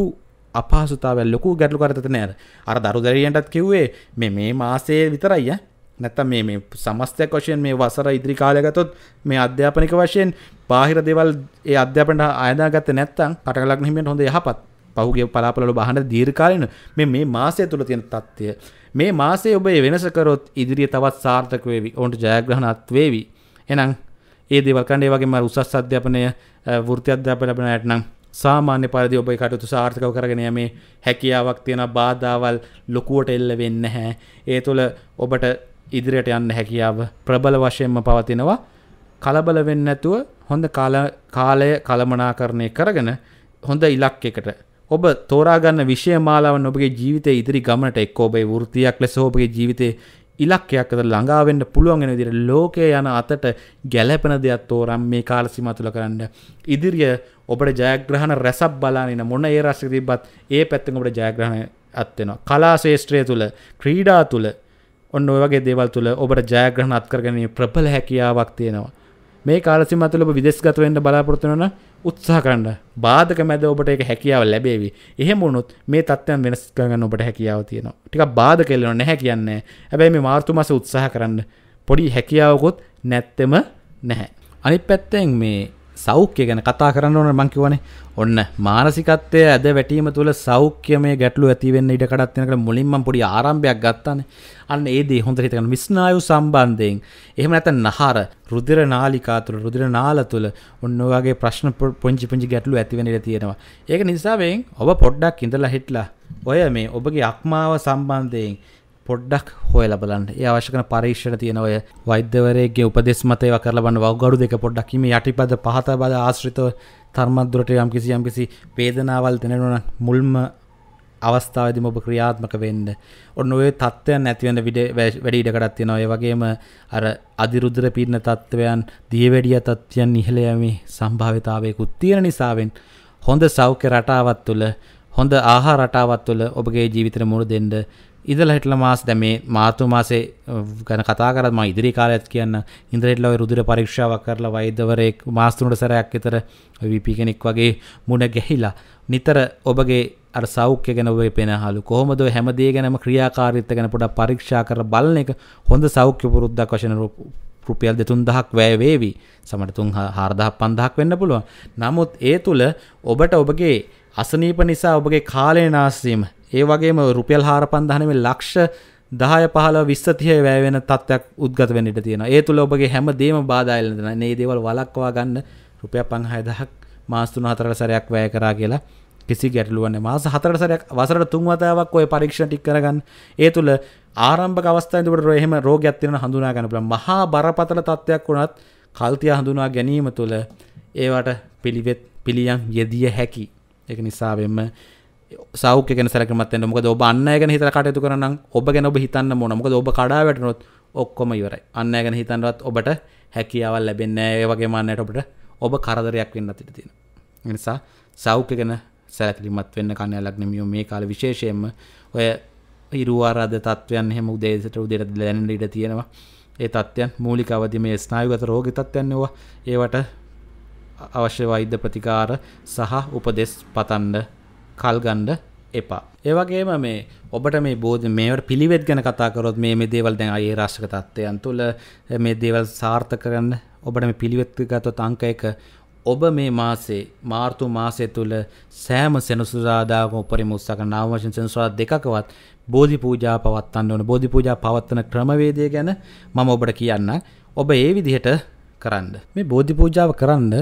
අපහසුතාවය ලොකු ගැටලුකාරකත නෑ. අර දරු දැරියන්ටත් කිව්වේ මේ මේ මාසයේ විතරයි ඈ. නැත්තම් මේ මේ සමස්තයක් වශයෙන් මේ වසර ඉදිරි කාලය ගතොත් මේ අධ්‍යාපනික වශයෙන් බාහිර දේවල් ඒ අධ්‍යාපනයට අයදාගත්තේ නැත්තම් කටකලක් හිමියන්ට හොඳ යහපත්. පහුගිය පලාපලවල බහන දීර්ඝකාලීන මේ මේ මාසය තුල තියෙන தත්ත්වය මේ මාසේ ඔබ වෙනස කරොත් ඉදිරිය තවත් සාර්ථක වේවි. ඔවුන්ට ජයග්‍රහණත් වේවි. එහෙනම් ඒ දේවල් කරන්න ඒ වගේම උසස් අධ්‍යාපනය වෘත්ති අධ්‍යාපන ලැබෙන අයට නම් සාමාන්‍ය පරිදි ඔබ කටයුතු සාර්ථකව කරගෙන යමේ හැකියාවක් තියෙන බාධාවල් ලොකුවට එල්ල වෙන්නේ නැහැ. ඒ තුළ ඔබට ඉදිරියට යන්න හැකියාව ප්‍රබල වශයෙන්ම පවතිනවා. කලබල වෙන්නේ නැතුව හොඳ කාලය කළමනාකරණය කරගෙන හොඳ ඉලක්කයකට ඔබ තෝරාගන්න විෂය මාලාවන් ඔබගේ ජීවිතය ඉදිරි ගමනට එක් ඔබේ වෘතියක් ලෙස ඔබගේ ජීවිතය ඉලක්කයක්ද ළඟාවෙන්න පුළුවන්ගෙන විදිර ලෝකය යන අතට ගැලපෙන දෙයක් තෝරම් මේ කාලසිම තුළ කරන්න. ඉදිරිය ඔබට ජයග්‍රහණ රැසක් බලානින මොන ඒ රස්ක තිබත් ඒ පැත්තෙන් ඔබට ජයග්‍රහණ අත්වෙනවා කලා ශේෂත්‍රය තුළ ක්‍රීඩා තුළ ඔන්න ඔයගේ දේවල් තුළ ඔබට ජයග්‍රහණ අත්කරගනීම ප්‍රබල හැකියාවක් තියෙනවා. මේ කාලසිම තුළ විදෙස්ගත වෙන්න බලාපොරොත්තුවන උත්සාහ කරන්න. බාධක මැද ඔබට එක හැකියාව ලැබේවි. එහෙම වුණොත් මේ තත්ත්වයන් වෙනස් කරගන්න ඔබට හැකියාව තියෙනවා. ටික බාධක එල්ලෙනවා නැහැ කියන්නේ. හැබැයි මේ මාර්තු මාසේ උත්සාහ කරන්න පොඩි හැකියාවකුත් නැත්තෙම නැහැ. අනිත් පැත්තෙන් මේ සෞඛ්‍ය ගැන කතා කරන්න ඕන මං කිව්වනේ. ඔන්න මානසිකත්වය ඇද වැටීම තුළ සෞඛ්‍යමය ගැටලු ඇති වෙන්න ඉඩ කඩක් තියෙනකොට මුලින්ම මම පොඩි ආරම්භයක් ගත්තානේ. අන්න ඒ දේ හොඳට හිතගන්න. විස්නායු සම්බන්ධයෙන් එහෙම නැත්නම් නහර රුධිර නාලිකා තුළ රුධිර නාල තුළ ඔන්න ඔය වගේ ප්‍රශ්න පුංචි පුංචි ගැටලු ඇති වෙන්න ඉඩ තියෙනවා. ඒක නිසාවෙන් ඔබ පොඩ්ඩක් ඉඳලා හිටලා ඔය මේ ඔබගේ අක්මාව සම්බන්ධයෙන් පොඩ්ඩක් හොයල බලන්න. ඒ අවශ්‍යකන පරීක්ෂණ තියෙන ඔය වෛද්‍යවරයගේ උපදෙස් මතයව කරලා බන්න වගඩු දෙක පොඩ්ඩක්ම යටිපද පහත බද ආශ්‍රිතව තර්මත්දුරට යම් කිසි යම් කිසි පේදනාවල් දෙනවන මුල්ම අවස්ථාවදම ඔබ ක්‍රියාත්මක වෙන්න. ඔන්න ඔය තත්ත්වයන් ඇතිවන්න විඩ වැඩි ඉඩකටත් තියෙන ඔය වගේම අර අධිරුද්‍ර පිරණ තත්ත්වයන් දියවැඩිය තත්ත්වයන් ඉහළයමි සම්භාවිතාවයකුත් තියෙන නිසාවෙන් හොඳ සෞඛ්‍ය රටාවත් තුළ හොඳ ආහා රටාවත් තුළ ඔබගේ ජීවිතර මුණ දෙෙන්ඩ ඉදල හිටල මාස් දැ මේ මාතු මාසේ ගැන කතා කරම ඉදිරි කාලත් කියන්න. ඉන්ද්‍රෙට්ලව රුදුර පරීක්ෂාවක් කරලා වෛදවරයෙක් මාස්තුනට සැරයක් එතර විපි කෙනෙක් වගේ මුණ ගැහිලා. නිතර ඔබගේ අර සෞඛ්‍ය ගැන ඔබේ පෙනහලු කොහොමද හැමදේ ගැනම ක්‍රියාකාරීත්ත ගැන පොඩ පරීක්ෂා කර බලන එක හොඳ සෞඛ්‍ය පුරුද්දක් වශන රුපියල් දෙතුන් දහක් වැෑවේවි සමට තුන් හාරදහ පන්දහක් වෙන්න පුළුවන්. නමුත් ඒ තුළ ඔබට ඔබගේ අසනීප නිසා ඔබගේ කාලය නාස්සීම ඒ වගේම රුපියල් හාර පන්දහනම ලක්ෂ දහය පහල විස්සතිය වැෑවෙන තත්වයක් උද්ගත වෙන්නට තියෙන ඒ තුළ ඔබගේ හැම දේම බාධයිල්ලදන ඒ දේවල් වලක්වා ගන්න රුපිය පංහයදහක් මාස්තුන හතර සරයක් වැය කරා කියලා කිසි ගැටලුවන්න මාස හතර සරයක් වසරට තුන්වතාවක් ඔය පරීක්ෂණ ටික් කරගන්න. ඒ තුළ ආරම්භ අවස්ථාවකට රොහෙම රෝගයක් තියෙන හඳුනා ගන්න පුළුවන්. මහා බරපතල තත්ත්වයක් වුණත් කල්තිය හඳුනා ගැනීම තුළ ඒවට පිළිවෙත් පිළියම් යෙදිය හැකි. ඒක නිසාවෙන්ම සෞඛ්‍ය ගැන සැලකීමක් වෙන්න. මොකද ඔබ අන් අය ගැන හිතලා කටයුතු කරනනම් ඔබ ගැන ඔබ හිතන්න ඕන. මොකද ඔබ කඩා වැටුනොත් ඔක්කොම ඉවරයි. අන් අය ගැන හිතන්නවත් ඔබට හැකියාවල් ලැබෙන්නේ නැහැ. ඒ වගේම අන්නයට ඔබට ඔබ කරදරයක් වෙන්න ඉඩ තියෙනවා. ඒ නිසා සෞඛ්‍ය ගැන සැලකිලිමත් වෙන්න කන්නයක් නෙමියෝ මේ කාලේ විශේෂයෙන්ම ඔය ඉරුවාරාද තත්ත්වයන් එහෙම උදේසට උදේට දැනෙන්න ඉඩ තියෙනවා. ඒ තත්ත්වයන් මූලික අවදි මේ ස්නායුගත රෝග තත්ත්වයන් ඒවා ඒවට අවශ්‍ය වෛද්‍ය ප්‍රතිකාර සහ උපදෙස් පතන්ඩ කල්ගණ්ඩ එපා. ඒවගේම මේ ඔබට මේ බෝධ මේවට පිළිවෙත් ගැන කතාකරොත් මේ දේවල් දැන් අයේ රශ්ක තත්වයන් තුළ මේ දේවල් සාර්ථ කරන්න ඔබට මේ පිළිවෙත් ගතොත් අංක එක ඔබ මේ මාසේ මාර්තු මාසය තුළ සෑම සෙනසුරාදාග උපරිම උත්සාක නාවශෙන් සෙනසුරා දෙකවත් බෝධි පූජා පවත්තන්න ඕන. බෝධි පූජා පවත්වන ක්‍රමවේදය ගැන මම ඔබට කියන්න ඔබ ඒ විදිහට කරන්න. මේ බෝධි පූජාව කරන්න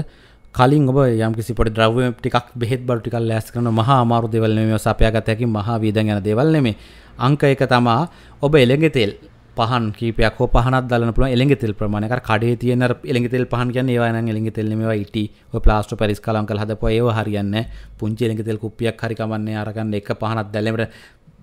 කලින් ඔබ යම්කිසි පොඩි ද්‍රව්‍ය ටිකක් බෙහෙත් බඩු ටිකක් ලෑස් කරන මහා අමාරු දේවල් නෙමෙයි සපයාගත හැකි මහා වීදන් යන දේවල් නෙමෙයි. අංක එක තමා ඔබ එළඟ තෙල් පහන් කීපයක් හෝ පහනක් දාන්න පුළුවන් එළඟ තෙල් ප්‍රමාණය. අර කඩේ තියෙන අර එළඟ තෙල් පහන් කියන්නේ ඒවා නම් එළඟ තෙල් නෙමෙයි ඒවා ඉටි. ඔය ප්ලාස්ටර් පැරිස් කලම් කරලා හදපුවා ඒව හරියන්නේ පුංචි එළඟ තෙල් කුප්පියක් හරි කමන්නේ අරගන්න එක පහනක් දැල්ලෙමට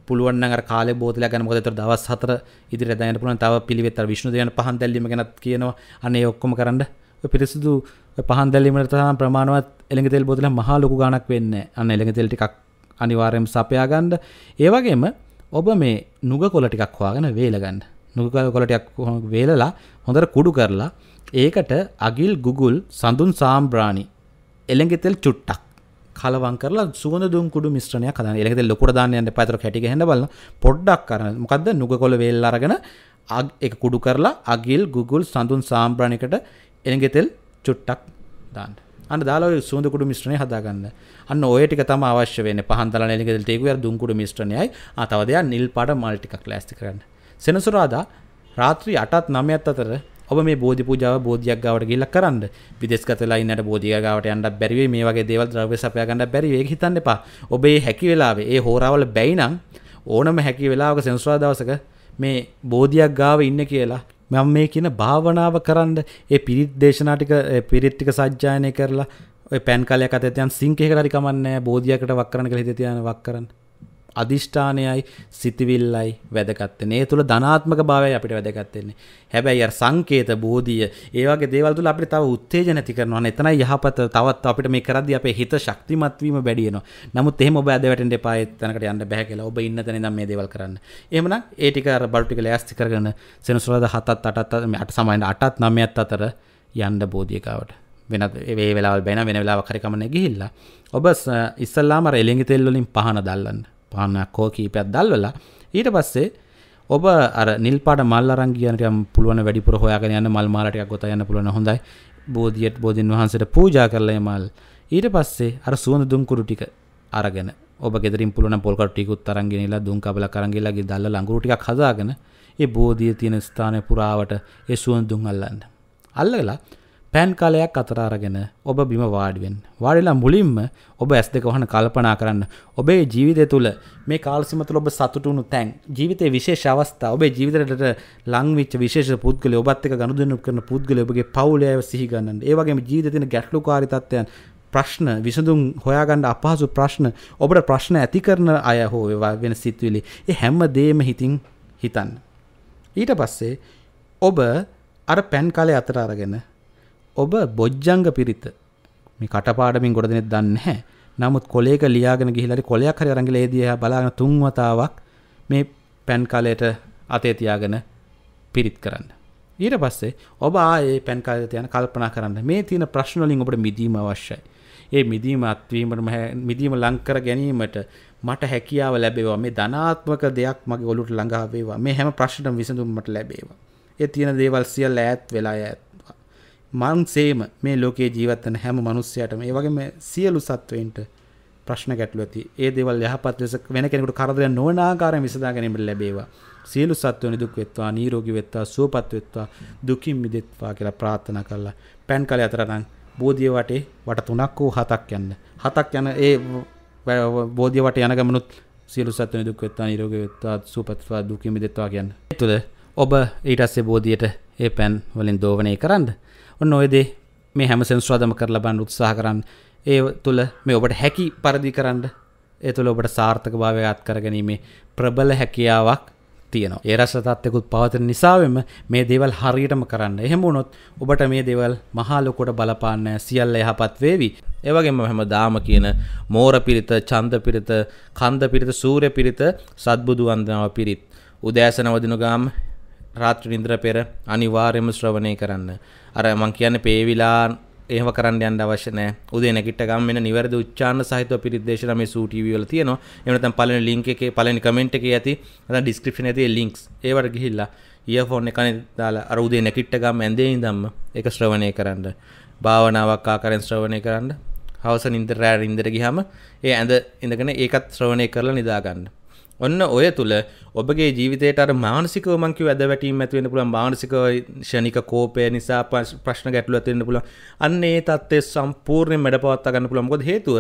පුළුවන් නම් අර කාලේ බෝතලයක් ගන්න මොකද ඒතර දවස් 4 ඉදිරියට දාන්න පුළුවන්. තව පිළිවෙත් අර විෂ්ණු දේවයන් පහන් දැල්ලීම ගැනත් කියනවා. අනේ ඒ ඔක්කොම කරන්න. පිරිසිදු පහන් දැල්ලීමට තරම් ප්‍රමාණවත් එළඟ තෙල් බෝතල මහා ලොකු ගාණක් වෙන්නේ අන්න එළඟ තෙල් ටිකක් අනිවාර්යයෙන්ම සපයා ගන්න ඒ වගේම ඔබ මේ නුග කොළ ටිකක් හොයාගෙන වේල ගන්න නුග කොළ ටිකක් වේලලා හොඳට කුඩු කරලා ඒකට අගිල් ගුගුල් සඳුන් සාම්බ්‍රාණි එළඟ තෙල් චුට්ටක් කලවම් කරලා සුවඳ දුම් කුඩු මිශ්‍රණයක් හදන්න. එළඟ තෙල් ලොකුට දාන්න යන්න එපා. ඒතර කැටි ගහන්න බලන්න. පොඩ්ඩක් කරන්න. මොකද්ද නුග කොළ වේල් අරගෙන ඒක කුඩු කරලා අගිල් ගුගුල් සඳුන් සාම්බ්‍රාණිකට එළඟ තෙල් චුට්ටක් දාන්න. අන්න දාලා ඔය සුවඳ කුඩු මිශ්‍රණය හදාගන්න. අන්න ඔය ටික තමයි අවශ්‍ය වෙන්නේ. පහන් දලන එළඟ තෙල් ටේකුව යර දුම් කුඩු මිශ්‍රණයයි. ආ තව දෙයක් නිල් පාට මල් ටිකක් ලෑස්ති කරන්න. සෙනසුරාදා රාත්‍රී 8ත් 9ත් අතර ඔබ මේ බෝධි පූජාව බෝධියක් ගාවට ගිහිල්ලා කරන්න. විදේශගත වෙලා ඉන්නට බෝධිය ගාවට යන්න බැරි වෙයි මේ වගේ දේවල් ද්‍රව්‍ය සපයා ගන්න බැරි වෙයි. ඒක හිතන්න එපා. ඔබ මේ හැකි වෙලාවේ ඒ හෝරාවල බැයි නම් ඕනම හැකි වෙලාවක සෙනසුරාදා දවසක මේ බෝධියක් ගාව ඉන්න කියලා මම මේ කියන භාවනාව කරන්න ඒ පිරිත් දේශනා ටික පිරිත් ටික සජ්ජායනය කරලා ඔය පෑන් කාලයක් අතේ තියන් සිංක් එකකට හරි කමන්නේ බෝධියකට වක් කරන්න කියලා හිතේ තියන වක් කරන්න. අධිෂ්ඨානයයි සිතිවිල්ලයි වැදගත්තේ ඒ තුළ ධනාත්මක භාවය අපිට වැදගත්තෙන්නේ හැබැයි අර සංකේත බෝධිය ඒ වගේ දේවල් තුළ අපිට තව උත්තේජන ඇති කරනවා. එතනයි යහපත තවත් අපිට මේ කරද්දී අපේ හිත ශක්තිමත් වීම වැඩි වෙනවා. නමුත් එහෙම ඔබ ඇද වැටෙන්න එපා ඒ තැනකට යන්න බෑ කියලා. ඔබ ඉන්න තැන ඉඳන් මේ දේවල් කරන්න. එහෙමනම් ඒ ටික අර බඩු ටික ලෑස්ති කරගෙන සෙනසුරාදා 7ත් 8ත් මේ 8 සමාන 8ත් 9ත් අතර යන්න බෝධියකාවට. වෙනත් ඒ වෙලාවල් බැන වෙන වෙලාවක් හරි කමන්නේ ගිහිල්ලා ඔබ ඉස්සල්ලාම අර එළිඟි තෙල් වලින් පහන දල්ලන්න. පහනක් කෝ කීපයක් දල්වලා ඊට පස්සේ ඔබ අර නිල් පාට මල් අරන් ගියන ටිකක් පුළුවන් වැඩිපුර හොයාගෙන යන්න මල් මාලා ටිකක් ගොතා යන්න පුළුවන් හොඳයි. බෝධියට බෝධින් වහන්සේට පූජා කරලා මල් ඊට පස්සේ අර සුවඳ දුම්කුරු ටික අරගෙන ඔබ ගෙදරින් පුළුවන් පොල් කටු ටිකුත් අරන් ගෙනලා දුම් කබල කරන් ගෙනලා ගිහ දැල්ල ලඟුරු ටිකක් හදාගෙන ඒ බෝධිය තියෙන ස්ථානය පුරාවට ඒ සුවඳ දුම් අල්ලන්න. අල්ලලා පෑන් කාලයක් අතර අරගෙන ඔබ බිම වාඩිවෙන්. වාඩිලා මුලින්ම ඔබ ඇස් දෙක වහන කල්පනා කරන්න. ඔබේ ජීවිතය තුළ මේ කාලසිම තුළ ඔබ සතුටුුණු තැන් ජීවිතයේ විශේෂ අවස්ථා ඔබේ ජීවිතයට ලංවිච්ච විශේෂ පුද්ගල ඔබත් එක ගනුදෙනු කරන පුද්ගල ඔබගේ පවුලය සිහි ගන්න. ඒ වගේම ජීවිතේ ගැටලුකාරී තත්ත්වයන් ප්‍රශ්න විසඳුම් හොයාගන්න අපහසු ප්‍රශ්න ඔබට ප්‍රශ්න ඇති කරන අය හෝ වෙන සිත්විලි ඒ හැම දේම හිතින් හිතන්න. ඊට පස්සේ ඔබ අර පැන් කාලේ අතර අරගෙන ඔබ බොජ්ජංග පිරිත මේ කටපාඩමින් ගොඩ දෙනෙක් දන්නේ නැහැ. නමුත් කොලයක ලියාගෙන ගිහිල්ලා හරි කොලයක් හරි අරන් ගිහලා ඒ දිහා බලාගෙන තුන් වතාවක් මේ පැන් කාලයට අතේ තියාගෙන පිරිත් කරන්න. ඊට පස්සේ ඔබ ආයේ පැන් කාලයට යන කල්පනා කරන්න මේ තියෙන ප්‍රශ්න වලින් ඔබට මිදීම අවශ්‍යයි. ඒ මිදීම අත්වීමට මිදීම ලං කර ගැනීමට මට හැකියාව ලැබේවා මේ ධනාත්මක දෙයක් මගේ ඔලුට ළඟා වේවා මේ හැම ප්‍රශ්නටම විසඳුම් මට ලැබේවා. ඒ තියෙන දේවල් සියල්ල ඈත් වෙලා ඈත් මන්සේම මේ ලෝකයේ ජීවත්වන හැම මනුස්සයටම ඒ වගේම සියලු සත්වයින්ට ප්‍රශ්න ගැටලු ඇති. ඒ දේවල් යහපත් ලෙස වෙන කෙනෙකුට කරදරයක් නොවන ආකාරයෙන් විසඳා ගැනීමට ලැබේවා. සියලු සත්වෝ නිදුක් වෙත්වා නිරෝගී වෙත්වා සුවපත් වෙත්වා දුකින් මිදෙත්වා කියලා ප්‍රාර්ථනා කළා. පෑන් කලේ අතර නම් බෝධිය වටේ වට තුනක් හෝ හතක් යන්න. හතක් යන ඒ බෝධිය වටේ යන ගමනුත් සියලු සත්වෝ නිදුක් වෙත්වා නිරෝගී වෙත්වා සුවපත් වෙත්වා දුකින් මිදෙත්වා කියන්නේ. එතුළ ඔබ ඊට පස්සේ බෝධියට ඒ පෑන් වලින් දෝවණය කරන්න. ඔන්න ඔයදේ මේ හැම සෙන්ස්වාදම කර ලබන්න උත්සාහ කරන්න ඒ තුළ මේ ඔබට හැකි පරදි කරන්න ඒ තුළ ඔබට සාර්ථක භාවය අත් කර ගැනීමේ ප්‍රබල හැකියාවක් තියෙනවා. ඒ රස තත්ත්වකුත් පවතින නිසාවෙම මේ දේවල් හරියටම කරන්න. එහෙම වුණොත් ඔබට මේ දේවල් මහා ලොකුට බලපාන්න සියල්ල යහපත් වේවි. ඒ වගේම හැමදාම කියන මෝර පිරිත, ඡන්ද පිරිත, කන්ද පිරිත, සූර්ය පිරිත, සත්බුදු වන්දනාව පිරිත්. උදෑසන වදිනු ගාම රාත්‍රී නින්දර පෙර අනිවාර්යයෙන්ම ශ්‍රවණය කරන්න. අර මං කියන්නේ පේවිලා එහෙම කරන්න යන්න අවශ්‍ය නැහැ. උදේ නැගිට ගම් වෙන නිවැරදි උච්චාරණ සහිතව පිරිත් දේශනා මේ සූ ටීවී වල තියෙනවා. එහෙම නැත්නම් පළවෙනි link එකේ පළවෙනි comment එකේ ඇති නැත්නම් description එකේ links ඒවට ගිහිල්ලා ඉයර්ෆෝන් එක දාලා අර උදේ නැගිට ගම් ඇඳේ ඉඳන්ම ඒක ශ්‍රවණය කරන්න. භාවනාවක් ආකාරයෙන් ශ්‍රවණය කරන්න. හවස නින්දට රෑ නින්දට ගියාම ඒ ඇඳ ඉඳගෙන ඒකත් ශ්‍රවණය කරලා නිදා ගන්න. ඔන්න ඔය තුළ ඔබගේ ජීවිතයට අර මානසිකව මං කිව්ව ඇද වැටීම් ඇති වෙන්න පුළුවන් මානසික ෂණික කෝපය නිසා ප්‍රශ්න ගැටලු ඇති වෙන්න පුළුවන්. අන්න ඒ தත්ත්වය සම්පූර්ණයෙන් මැඩපවත්වා ගන්න පුළුවන්. මොකද හේතුව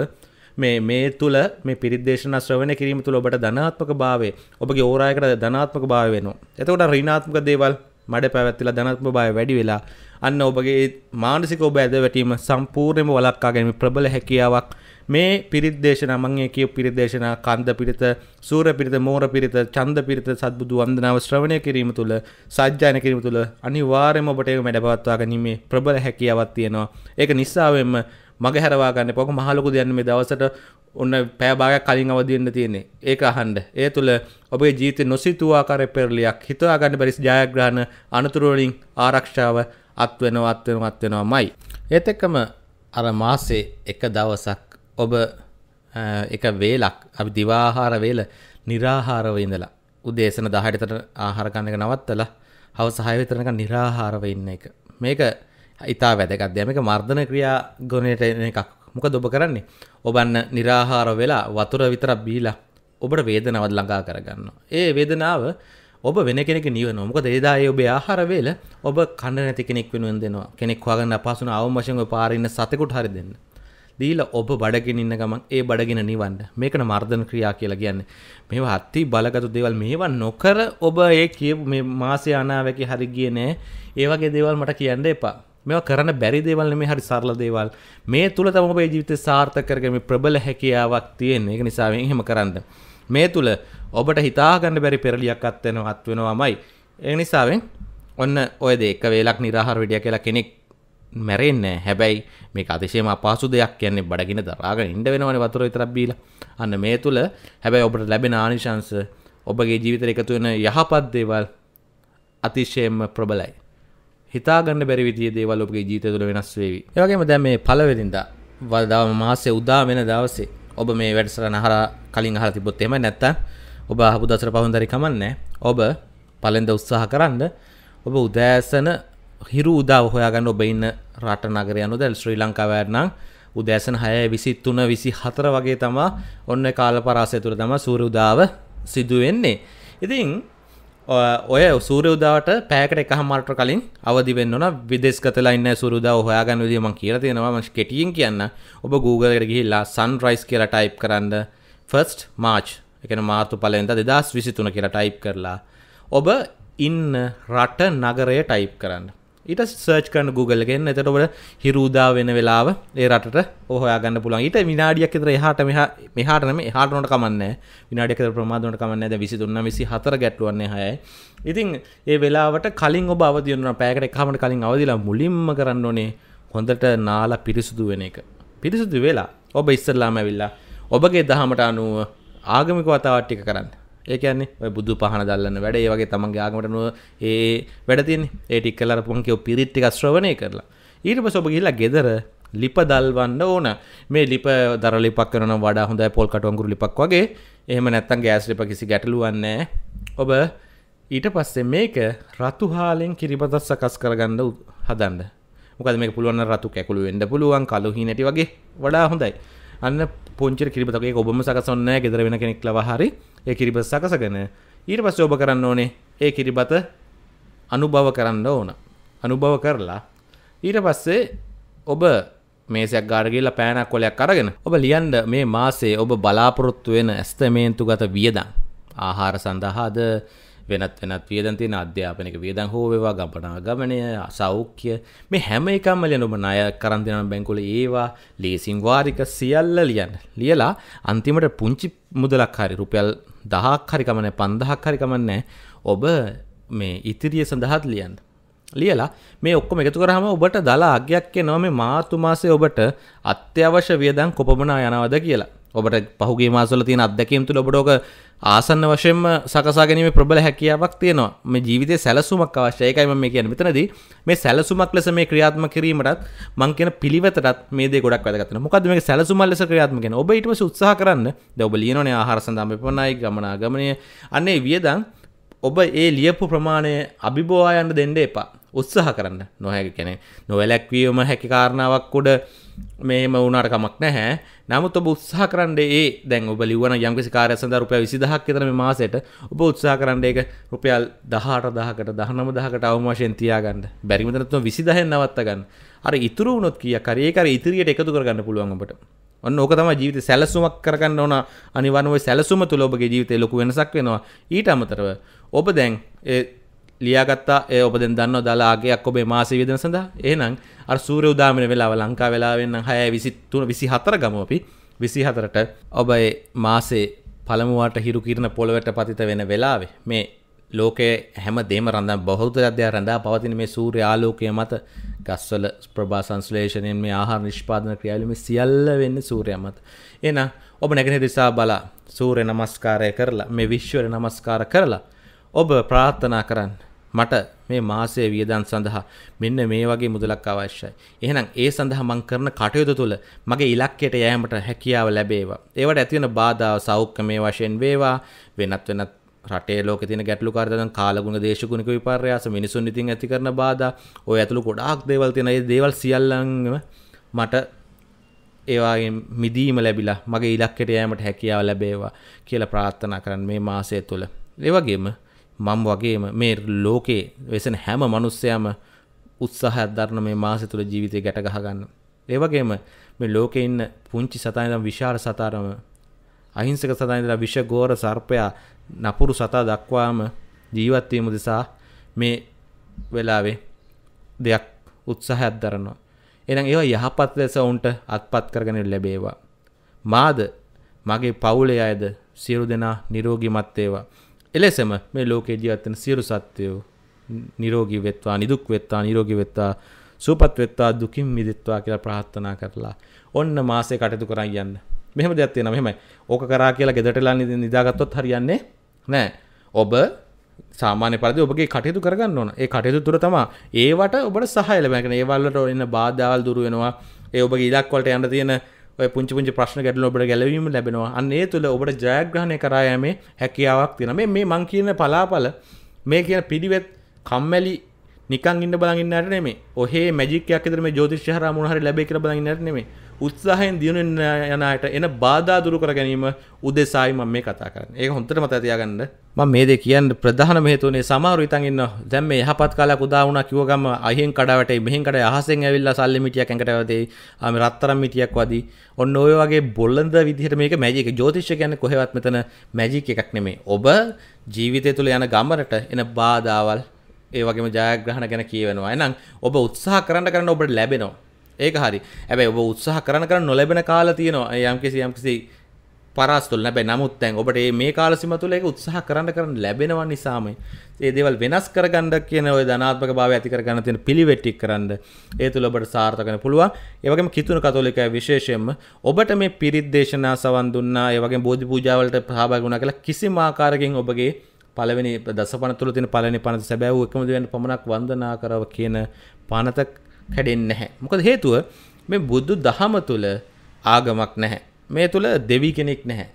මේ මේ තුළ මේ පිරිදේශන ශ්‍රවණය කිරීම තුළ ඔබට ධනාත්මක භාවය ඔබගේ ඕරායකට ධනාත්මක භාවය වෙනවා. එතකොට ඍණාත්මක දේවල් මඩ පැවැත්තිලා ධනාත්මක භාවය වැඩි වෙලා අන්න ඔබගේ මානසික ඔබ ඇද වැටීම සම්පූර්ණයෙන්ම වළක්වා ගැනීම ප්‍රබල හැකියාවක් මේ පිරිත් දේශනා මම ඒ කියපු පිරිත් දේශනා කන්ද පිරිත සූර පිරිත මෝර පිරිත ඡන්ද පිරිත සත්බුදු වන්දනාව ශ්‍රවණය කිරීම තුළ සජ්ජායන කිරීම තුළ අනිවාර්යයෙන්ම ඔබට ඒක මැඩපවත්වා ගැනීමේ ප්‍රබල හැකියාවක් තියෙනවා. ඒක නිසාවෙන්ම මග හැරවා ගන්න පොක මහ ලොකු දෙයක් මේ දවසට ඔන්න පැය භාගයක් කලින් අවදි වෙන්න තියෙන්නේ. ඒක අහන්න. ඒ තුළ ඔබේ ජීවිතේ නොසිතූ ආකාරයේ පෙරලියක් හිතා ගන්න බැරි ජයග්‍රහණ අනතුරු වලින් ආරක්ෂාව අත් වෙනවා අත් වෙනවා අත් වෙනවාමයි ඒත් එක්කම අර මාසේ එක දවසක් ඔබ එක වේලක් අපි දිවාහාර වේල නිරාහාරව ඉඳලා උදේසන 10ට ආහාර ගන්න එක නවත්තලා හවස 6 විතරනක නිරාහාරව ඉන්න එක. මේක ඉතා වැදගත් දෙයක්. මේක මර්ධන ක්‍රියා ගුණයට එන එකක්. මොකද ඔබ කරන්නේ? ඔබන්න නිරාහාර වෙලා වතුර විතරක් බීලා ඔබට වේදනාවක් ළඟා කරගන්නවා. ඒ වේදනාව ඔබ වෙන කෙනෙක් නිවනවා. මොකද එදා ඒ ඔබේ ආහාර වේල ඔබ කන්න නැති කෙනෙක් වෙනුවෙන් දෙනවා. කෙනෙක් හොයාගන්න අපහසුන අවම වශයෙන් ඔය පාරේ ඉන්න සතෙකුට හරි දෙන්න. දීලා ඔබ බඩගෙන ඉන්න ගමන් ඒ බඩගෙන නිවන්න. මේකන මර්ධන ක්‍රියා කියලා කියන්නේ. මේවා අති බලගතු දේවල් මේවා නොකර ඔබ ඒ කියපු මේ මාසේ අනාවැකි හරි ගියේ නෑ. ඒ වගේ දේවල් මට කියන්න එපා. මේවා කරන්න බැරි දේවල් නෙමෙයි හරි සරල දේවල්. මේ තුල තමයි ඔබේ ජීවිතේ සාර්ථක කරගන්න ප්‍රබල හැකියාවක් තියෙන. ඒක නිසා එහෙම කරන්න. මේ තුළ ඔබට හිතාගන්න බැරි පෙරලියක් අත්වෙන අත්වෙනවාමයි ඒ නිසාවෙන් ඔන්න ඔය දෙක වේලක් නිරහර විඩිය කියලා කෙනෙක් මැරෙන්න හැබැයි මේ අතිශයම අපහසු දෙයක් කියන්නේ බඩගින දරාගෙන ඉන්න වෙනවනේ වතුර විතරක් බීලා. අන්න මේ තුල හැබැයි ඔබට ලැබෙන ආනිශංස ඔබගේ ජීවිතේ එකතු වෙන යහපත් දේවල් අතිශයම ප්‍රබලයි. හිතාගන්න බැරි විදිහේ දේවල් ඔබගේ ජීවිතය තුළ වෙනස් වේවි. ඒ වගේම දැන් මේ පළවෙනිදා වදා මාසේ උදා වෙන දවසේ ඔබ මේ වැඩසටහන අහලා කලින් අහලා තිබ්බොත් එහෙම නැත්තම් ඔබ අහපු දසර පහුන්දරි කමන්නේ. ඔබ පළෙන්ද උත්සාහ කරන්න ඔබ උදෑසන හිරු උදාව හොයාගන්න ඔබ ඉන්න රට නගර යනු දැල් ශ්‍රී ලංකාවෑරනම් උදෑසන හය විසි තුන විසි හතර වගේ තමා ඔන්න කාල පරාසය තුළ තම සූර උදාව සිදුවෙන්නේ. ඉතින් ඔය සූරයුදාවට පෑකට එක හමල්ට කලින් අවදි වෙන්න විදෙස් කතලා ඉන්න සුරුදා හොයාගන්න විදිම කියල තියෙනවා. කෙටියෙන් කියන්න. ඔබ Googleකට ගිහිල්ලා සන්රයිස් කියලා ටයිප් කරන්න. ෆස්ට් මාච් එකන මාර්තු පලෙන්ද දෙදස් විසිතුන කියලා ටයිප් කරලා ඔබ ඉන්න රට නගරය ටයිප් කරන්න. ඊට සර්ච් කරන Google ගෙන් එතට ඔබට හිරූදා වෙන වෙලාව ඒ රටට ඔහොයාගන්න පුළන් ඊට විනාඩියක් තර එහට මෙහාටනම එහටනට කමන්න විනාඩියක ප්‍රමාදනට කමන්න ද විසි දුන්න විසි හතර ගැටුවන්නේ හයයි ඉතින් ඒ වෙලාවට කලින් ඔබ අවදියන්න පෑකට එකමට කලින් අවදිලා මුලින්ම කරන්න ඕනේ හොඳට නාලා පිරිසුදු වෙන එක. පිරිසුදු වෙලා ඔබ ඉස්සරලාම ඇවිල්ලා ඔබගේ දහමට අනුව ආගමික වතාවට්ටික කරන්න. ඒ කියන්නේ ඔය බුදු පහන දල්ලන්න වැඩ ඒ වගේ තමන්ගේ ආගමට නුව ඒ වැඩ තියෙන්නේ. ඒ ටික කරලා අරපුවම කියෝ පිරිත් ටික ශ්‍රවණය කරලා. ඊට පස්සේ ඔබ ගිහිල්ලා ගෙදර ලිප දල්වන්න ඕන. මේ ලිප දර ලිපක් කරන වඩා හොඳයි පොල් කටුවංගුරු ලිපක් වගේ. එහෙම නැත්තම් ගෑස් ලිප කිසි ගැටලුවක් නැහැ. ඔබ ඊට පස්සේ මේක රතු හාලෙන් කිරිබතක් සකස් කරගන්න හදන්න. මොකද මේක පුළුවන් රතු කැකුළු වෙන්න පුළුවන් කළු හීනටි වගේ. වඩා හොඳයි. අන්න පොංචි කිරිබතගේ ඔබම සකසන්න ගෙදර වෙන කෙනෙක් ලව හරි ඒ කිරිබත් සකසගෙන ඊට පස්සේ ඔබ කරන්න ඕනේ ඒ කිරිබත අනුභව කරන්න ඕන. අනුභව කරලා ඊට පස්සේ ඔබ මේසයක් ගාඩ කියලා පෑනක් කොලයක් අරගෙන ඔබ ලියන්න මේ මාසේ ඔබ බලාපොරොත්තු වෙන ඇස්තමේන්තු ගත වියදම්. ආහාර සඳහාද? වෙනත් වෙනත් වියදම් තියෙන අධ්‍යාපනික වියදම් හෝ වේවා ගමනාගමනය සෞඛ්‍ය මේ හැම එකක්ම ලියන ඔබ ණය කරන් දෙන බැංකුවල ඒවා ලීසින් වාරික සියල්ල ලියන්න. ලියලා අන්තිමට පුංචි මුදලක් හරි රුපියල් 10ක් හරි කමන්නේ 5000ක් හරි කමන්නේ ඔබ මේ ඉතිරිය සඳහාත් ලියන්න. ලියලා මේ ඔක්කොම එකතු කරාම ඔබට දලා අගයක් එනවා මේ මාර්තු මාසේ ඔබට අත්‍යවශ්‍ය වියදම් කොපමණ යනවද කියලා. ඔබට පහුගේ මාසවල තියෙන අත්දැකීම් තුළ ඔබට ඕක ආසන්න වශයෙන්ම සකසා ගැනීම ප්‍රබල හැකියාවක් තියෙනවා. මේ ජීවිතයේ සැලසුමක් අවශ්‍යයි. ඒකයි මම කියන්නේ. මෙතනදී මේ සැලසුමක් ලෙස මේ ක්‍රියාත්මක කිරීමටත් මම කියන පිළිවෙතටත් මේ දේ ගොඩක් වැදගත් වෙනවා. මොකද්ද මේක සැලසුමක් ලෙස ක්‍රියාත්මක කරන ඔබ ඊට පස්සේ උත්සාහ කරන්න. දැන් ඔබ ලියනෝනේ ආහාර සඳහා මෙපමණයි ගමනාගමනය. අන්නේ වියදම් ඔබ ඒ ලියපු ප්‍රමාණය අභිබවා යන්න දෙන්න එපා. උත්සාහ කරන්න. නොහැකි කෙනෙ නොවැලැක්වීම හැකි කාරණාවක් උඩ මේම වුණට කමක් නැහැ. නමුත් ඔබ උත්සාහ කරන්න ඒ දැන් ඔබ ලිවන යම්කිසි කාර්ය සඳහා රුපියල් 20000ක් විතර මේ මාසෙට. ඔබ උත්සාහ කරන්න ඒක රුපියල් 18000කට 19000කට අවම වශයෙන් තියාගන්න. බැරි මෙතන තුන 20000න් නවත්ත ගන්න. අර ඉතුරු වුණොත් කීයක් හරි ඒක අර ඉතිරියට එකතු කරගන්න පුළුවන් ඔබට. ඔන්න ඕක තමයි ජීවිත සැලසුමක් කරගන්න ඕන. අනිවාර්යම ඔය සැලසුම තුළ ඔබගේ ජීවිතේ ලොකු වෙනසක් වෙනවා. ඊට අමතරව ඔබ දැන් ඒ ලියාගත්තා. ඒ ඔබ දැන් දන්නවා දාලාගේයක් ඔබේ මාසෙ වියදම සඳහා? එහෙනම් අර සූර්ය උදාමන වෙලාව ලංකා වෙලාවෙන් නම් 6 23 24 ගමු අපි. 24ට ඔබ ඒ මාසේ පළමුවට හිරු කිරණ පොළොවට පතිත වෙන වෙලාවේ මේ ලෝකයේ හැම දේම රඳා බෞද්ධත්වය රඳා පවතින මේ සූර්ය ආලෝකය මත ගස්වල ප්‍රභා සංශ්ලේෂණයෙන් මේ ආහාර නිෂ්පාදන ක්‍රියාවලිය මේ සියල්ල වෙන්නේ සූර්යයා මත. එහෙනම් ඔබ නැගෙනහිර දිසා බලා සූර්ය නමස්කාරය කරලා මේ විශ්වර නමස්කාර කරලා ඔබ ප්‍රාර්ථනා කරන්න මට මේ මාසයේ වියදම් සඳහා මෙන්න මේ වගේ මුදලක් අවශ්‍යයි. එහෙනම් ඒ සඳහා මම කරන කටයුතු තුළ මගේ ඉලක්කයට යෑමට හැකියාව ලැබේවා. ඒවට ඇති වෙන බාධා සෞඛ්‍යමය වශයෙන් වේවා වෙනත් වෙනත් රටේ ලෝකේ තියෙන ගැටලු කාර්යයන් කාලගුණ දේශගුණික විපර්යාස මිනිසුන් ඉතින් ඇති කරන බාධා ඔය ඇතුළු ගොඩාක් දේවල් තියෙන ඒ දේවල් සියල්ලම මට ඒවාගෙන් මිදීම ලැබිලා මගේ ඉලක්කයට යෑමට හැකියාව ලැබේවා කියලා ප්‍රාර්ථනා කරන්න මේ මාසය තුළ. ඒ වගේම මම වගේම මේ ලෝකේ වෙසෙන හැම මනුස්සයම උත්සාහයක් දරන මේ මාසෙ තුල ජීවිතේ ගැට ගහගන්න. ඒ වගේම මේ ලෝකේ ඉන්න පුංචි සතා ඉඳන් විශාල සතාරම අහිංසක සතා ඉඳලා විෂ ගෝර සර්පයා නපුරු සතා දක්වාම ජීවත් වීම දෙසා මේ වෙලාවේ දෙයක් උත්සාහයක් දරනවා. එහෙනම් ඒවා යහපත් ලෙස උන්ට අත්පත් කරගෙන ලැබේවා. මාද මගේ පවුලේ අයද සියලු දෙනා නිරෝගිමත් වේවා. එලෙසම මේ ලෝකේ ජීවත් වෙන සියලු සත්වයෝ නිරෝගී වෙත්වා, නිදුක් වෙත්වා, නිරෝගී වෙත්වා, සුවපත් වෙත්වා, දුකින් මිදෙත්වා කියලා ප්‍රාර්ථනා කරලා ඔන්න මාසේ කටයුතු කරන් යන්න. මෙහෙම දෙයක් තියෙනවා මෙහෙමයි. ඕක කරා කියලා ගෙදරටලා නිදාගත්තොත් හරියන්නේ නැහැ. ඔබ සාමාන්‍ය පරිදි ඔබගේ කටයුතු කරගන්න ඕන. ඒ කටයුතු තුර තමයි ඒවට ඔබට සහාය ලැබෙන. ඒ වලට එන බාධාවල් දුරු වෙනවා. ඒ ඔබගේ ඉලක්ක වලට යන්න තියෙන ඔය පුංචි පුංචි ප්‍රශ්න ගැටලු ඔබට ගැලවීම ලැබෙනවා. අන්න ඒ තුල ඔබට ජයග්‍රහණය කරා යෑමේ හැකියාවක් තියෙනවා. මේ මේ මං කියන පලාපල මේ කියන පිළිවෙත් කම්මැලි නිකන් ඉන්න බලන් ඉන්නට නෙමෙයි. ඔහේ මැජික් එකක් විතර මේ ජ්‍යොතිෂ්‍ය හරහා මොන හරි ලැබෙයි කියලා බලන් ඉන්නට නෙමෙයි. උත්සාහයෙන් දියුණු යන අයට එන බාධා දුරු කර ගැනීම උදෙසායි මම මේ කතා කරන්නේ. ඒක හොඳට මතක තියාගන්න. මම මේ දේ කියන්න ප්‍රධානම හේතුවනේ සමහරු ඉතින් ඉන්නවා. දැන් මේ යහපත් කාලයක් උදා වුණා කිව්ව ගම අහින් කඩා වැටේ මෙහෙන් කඩා අහසෙන් ඇවිල්ලා සල්ලි මිටියක් ඇඟට වැදේ. ආ මේ රත්තරන් මිටියක් වදී. ඔන්න ඔය වගේ බොළඳ විදිහට මේක මැජික්. ජ්‍යොතිෂය කියන්නේ කොහෙවත් මෙතන මැජික් එකක් නෙමෙයි. ඔබ ජීවිතය තුළ යන ගමනට එන බාධාවල් ඒ වගේම ජයග්‍රහණ ගැන කියවෙනවා. එහෙනම් ඔබ උත්සාහ කරන්න කරන්න ඔබට ලැබෙනවා. ඒක හරි ඇබැයි ඔබ උත්සාහ කරන කරන්න නොලැබෙන කාල තියෙනවා යම්කිසි යම්කිසි පරස්තුල් නැබැයි නමුත් දැන් ඔබට මේ කාලසිම තුළ ඒක උත්සාහ කරන්න කරන්න ලැබෙනවා නිසාම ඒ දේවල් වෙනස් කරගන්න කියන ඔය ධනාත්මක භාවය ඇති කරගන්න තියෙන පිළිවෙත් ටික කරන්න ඒ තුළ ඔබට සාර්ථක වෙන්න පුළුවන් ඒ වගේම කිතුණු කතෝලිකය විශේෂයෙන්ම ඔබට මේ පිරිත් දේශනා සවන් දුන්නා ඒ වගේම බෝධි පූජා වලට සහභාගී වුණා කියලා කිසිම ආකාරයකින් ඔබගේ පළවෙනි දසපන තුළ තියෙන පළවෙනි පනත සැබෑව එකම දෙවියන් පමණක් වන්දනා කරව කියන පනත කැඩෙන්නේ නැහැ. මොකද හේතුව මේ බුදු දහම තුල ආගමක් නැහැ. මේ තුල දෙවි කෙනෙක් නැහැ.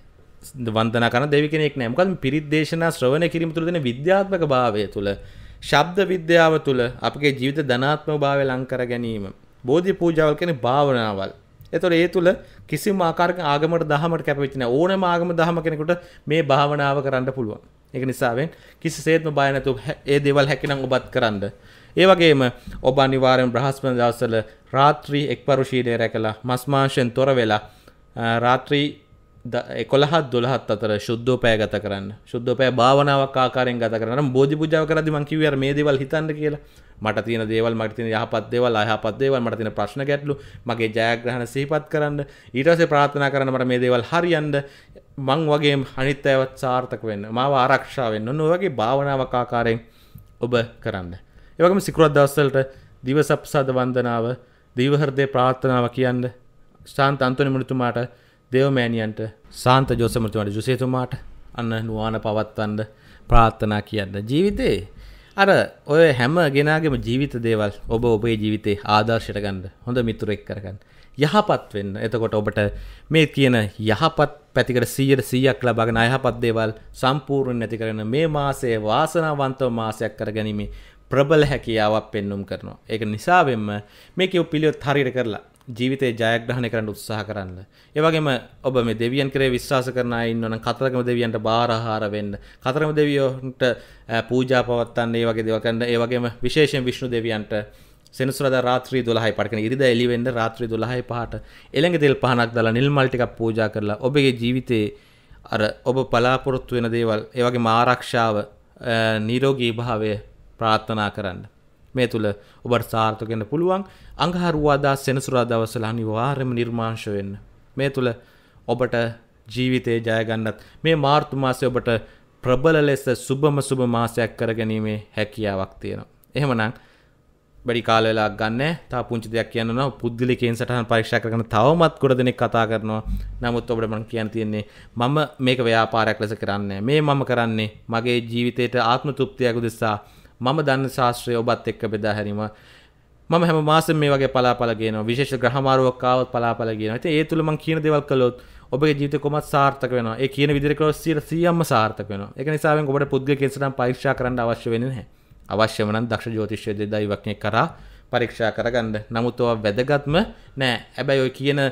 වන්දනා කරන දෙවි කෙනෙක් නැහැ. මොකද පිරිත් දේශනා ශ්‍රවණය කිරීම තුළ දෙන විද්‍යාත්මක භාවය තුළ ශබ්ද විද්‍යාව තුළ අපගේ ජීවිත ධනාත්මක භාවය ලං කර ගැනීම. බෝධි පූජාවල් කියන්නේ භාවනාවල්. එතකොට ඒ තුල කිසිම ආකාරයක ආගමකට දහමකට කැපවෙච්ච නැහැ. ඕනෑම ආගම දහම කෙනෙකුට මේ භාවනාව කරන්න පුළුවන්. ඒක නිසාවෙන් කිසිසේත්ම බය නැතුව ඒ දේවල් හැකිනම් ඔබත් කරන්න. ඒ වගේම ඔබ අනිවාර්යෙන් බ්‍රහස්පති දවසල රාත්‍රී එක්වරු ශීලය රැකලා මස් මාංශයෙන් තොර වෙලා රාත්‍රී එකොළහත් දොළහත් අතර ශුද්ධෝපය ගත කරන්න. ශුද්ධෝපය භාවනාවක් ආකාරයෙන් ගත කරන්න. බෝධි පූජාව කරද්දී මං කිව්වේ අර මේ දේවල් හිතන්න කියලා. මට තියෙන දේවල් මට තියෙන යහපත් දේවල් අයහපත් දේවල් මට තියෙන ප්‍රශ්න ගැටලු මගේ ජයග්‍රහණ සිහිපත් කරන්න. ඊට පස්සේ ප්‍රාර්ථනා කරන්න මට මේ දේවල් හරියන්න. මං වගේ අනිත් අයවත් සාර්ථක වෙන්න. මාව ආරක්ෂා වෙන්න. ඔන්න ඔය වගේ භාවනාවක් ආකාරයෙන් ඔබ කරන්න. ඒවගේම සිකුරත් දවස්වලට දිවසප්සාද වන්දනාව දීවහෘදය ප්‍රාර්ථනාව කියන්න ශාන්ත අන්තොනි මුනිතුමාට දේවමෑණියන්ට සාන්ත ජෝසමතුමාට ජුසේතුමාට අන්න නුවාන පවත්වන්න ප්‍රාර්ථනා කියන්න. ජීවිතේ අර ඔය හැම ගෙනාගේම ජීවිත දේවල් ඔබ ඔබේ ජීවිතේ ආදර්ශයට ගන්න හොඳ මිතුරෙක් කරගන්න. යහපත් වෙන්න. එතකොට ඔබට මේ කියන යහපත් පැතිකට 100ට 100ක් ලබාගෙන අයහපත් දේවල් සම්පූර්ණ නැති කරගෙන මේ මාසයේ වාසනාවන්තව මාසයක් කරගැනීමේ ප්‍රබල හැකියාවක් පෙන්눔 කරනවා. ඒක නිසාවෙන්ම මේකේ පිළිවෙත් හරියට කරලා ජීවිතේ ජයග්‍රහණය කරන්න උත්සාහ කරන්න. ඒ වගේම ඔබ මේ දෙවියන් කෙරේ විශ්වාස කරන අය ඉන්නවනම් කතරගම දෙවියන්ට බාරහාර වෙන්න. කතරගම දෙවියන්ට පූජා පවත්වන්න ඒ වගේ දේවල් කරන්න. ඒ වගේම විශේෂයෙන් විෂ්ණු දෙවියන්ට සෙනසුරදා රාත්‍රී 12යි පටකන ඉරිදා එළි වෙන්න රාත්‍රී 12යි පහට එළඟ තෙල් පහනක් දාලා නිල් මල් ටිකක් පූජා කරලා ඔබගේ ජීවිතේ අර ඔබ බලාපොරොත්තු වෙන දේවල් ඒ වගේම ආරක්ෂාව නිරෝගී භාවය ප්‍රාර්ථනා කරන්න. මේ තුළ ඔබට සාර්ථකෙන්න පුළුවන්. අංගහරුවාදා සෙනසුරා දවසල අනිවාර්යම නිර්මාංශ වෙන්න. මේ තුළ ඔබට ජීවිතේ ජයගන්නත් මේ මාර්තු මාසය ඔබට ප්‍රබල ලෙස සුබම සුබ මාසයක් කරගැනීමේ හැකියාවක් තියෙනවා. එහෙමනම් බඩි කාල වෙලා ගන්න තා පුංචි දෙයක් කියන්නවා පුද්ගලිකයෙන් සටහන් පරීක්ෂා කරගෙන තවමත් ගොඩ දෙනෙක් කතා කරනවා. නමුත් ඔබට මම කියන්න තියෙන්නේ මම මේක ව්‍යාපාරයක් ලෙස කරන්නේ මේ මම කරන්නේ මගේ ජීවිතයට ආත්ම තෘප්තියක් උදෙසා මම දන්න ශාස්ත්‍රය ඔබත් එක්ක බෙදා හැරීම මම හැම මාසෙම මේ වගේ පලාපල කියනවා විශේෂ ග්‍රහමාරුවක් ආවොත් පලාපල කියනවා. ඉතින් ඒ තුල මම කියන දේවල් කළොත් ඔබගේ ජීවිතේ කොහොමද සාර්ථක වෙනවා. ඒ කියන විදිහට කළොත් 100%ක්ම සාර්ථක වෙනවා. ඒක නිසාවෙන් ඔබට පුද්ගලික කෙන්සනම් පරීක්ෂා කරන්න අවශ්‍ය වෙන්නේ නැහැ. අවශ්‍යම නම් දක්ෂ ජ්‍යොතිෂ්‍ය දෙදයිවක් කරා පරීක්ෂා කරගන්න. නමුත් ඔය වැදගත්ම නෑ. හැබැයි ඔය කියන ඔය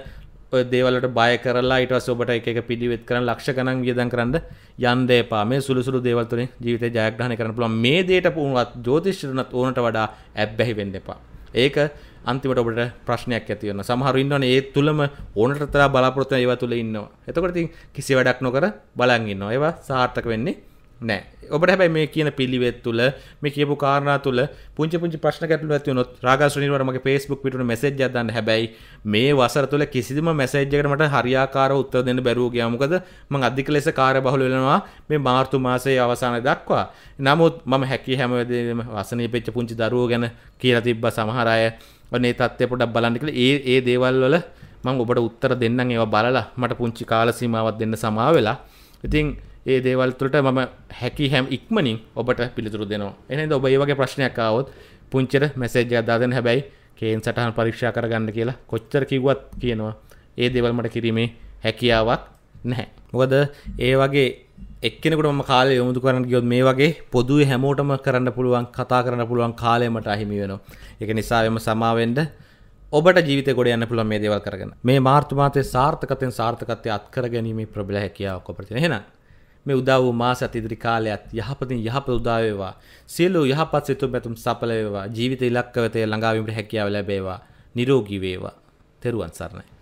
දේවලට බය කරලා ඊට පස්සේ ඔබට එක එක පිළිවෙත් කරන් ලක්ෂ ගණන් වියදම් කරන්න යන්න එපා. මේ සුළු සුළු දේවල් තුලින් ජීවිතේ ජයග්‍රහණය කරන්න පුළුවන්. මේ දේට පුණුවත් ජ්‍යොතිෂ්‍යුණත් ඕනට වඩා ඇබ්බැහි වෙන්න එපා. ඒක අන්තිමට ඔබට ප්‍රශ්නයක් ඇති වෙනවා. සමහරු ඉන්නවනේ ඒ තුලම ඕනට තරම් බලාපොරොත්තු වෙන ඒවා තුල ඉන්නවා. එතකොට ඉතින් කිසි වැඩක් නොකර බලන් ඉන්නවා. ඒවා සාර්ථක වෙන්නේ නෑ. ඔබට හැබැයි මේ කියන පිළිවෙත් තුළ මේ කියපු කාරණා තුළ පුංචි පුංචි ප්‍රශ්න ගැටලු ඇති වුණොත් රාගස් රනිවර මගේ Facebook පිටුන මැසේජ් එකක් දාන්න. හැබැයි මේ වසර තුළ කිසිදු මැසේජ් එකකට මට හරියාකාරව උත්තර දෙන්න බැරුව ගියා මොකද? මම අධික ලෙස කාර්යබහුල වෙනවා මේ මාර්තු මාසයේ අවසානයේ දක්වා. නමුත් මම හැකි හැම වෙලේම වසනීය වෙච්ච පුංචි දරුවෝ ගැන කියලා තිබ්බා සමහර අය. ඔන්නේ තත්ත්වය පොඩ්ඩක් බලන්න කියලා. ඒ ඒ දේවල් වල මම ඔබට උත්තර දෙන්නම්. ඒවා බලලා මට පුංචි කාල සීමාවක් දෙන්න සමා වෙලා ඉතින් ඒ දේවල්තුළට මම හැකි හැම් ඉක්මනින් ඔබට පිළිතුරු දෙනවා. එනද ඔබ ඒ වගේ ප්‍රශ්නයක් ආවොත් පුංචර මැසේජ් අදාදන හැබැයි කේන් සටහන් පරීක්ෂා කරගන්න කියලා කොච්චර කිව්වත් කියනවා. ඒ දේවල් මට කිරීමේ හැකියාවක් නැහැ. මොකද ඒ වගේ එක්කෙනෙකුට මම කාලය යොමුතු කරන්න ගියොත් මේ වගේ පොදුවේ හැමෝටම කරන්න පුළුවන් කතා කරන්න පුළුවන් කාලයමට අහිමි වෙනවා. ඒක නිසා එම සමාවෙන්ඩ ඔබට ජීවිත ගොඩ යන්න පුළුවන් මේ දේවල් කරගෙන. මේ මාර්තු මාතයේ සාර්ථකත්වයෙන් සාර්ථකත්වය අත්කර ගැනීමේ ප්‍රබල හැකියාවක් ඔබට තියෙන එහෙනම් මේ උදා වූ මාසත් ඉදිරි කාලයත් යහපතින් යහපත උදා වේවා. සියලු යහපත් සිතුම් පැතුම් සඵල වේවා. ජීවිත ඉලක්ක වෙතේ ළඟා වීමට හැකියාව ලැබේවා. නිරෝගී වේවා. තෙරුවන් සරණයි.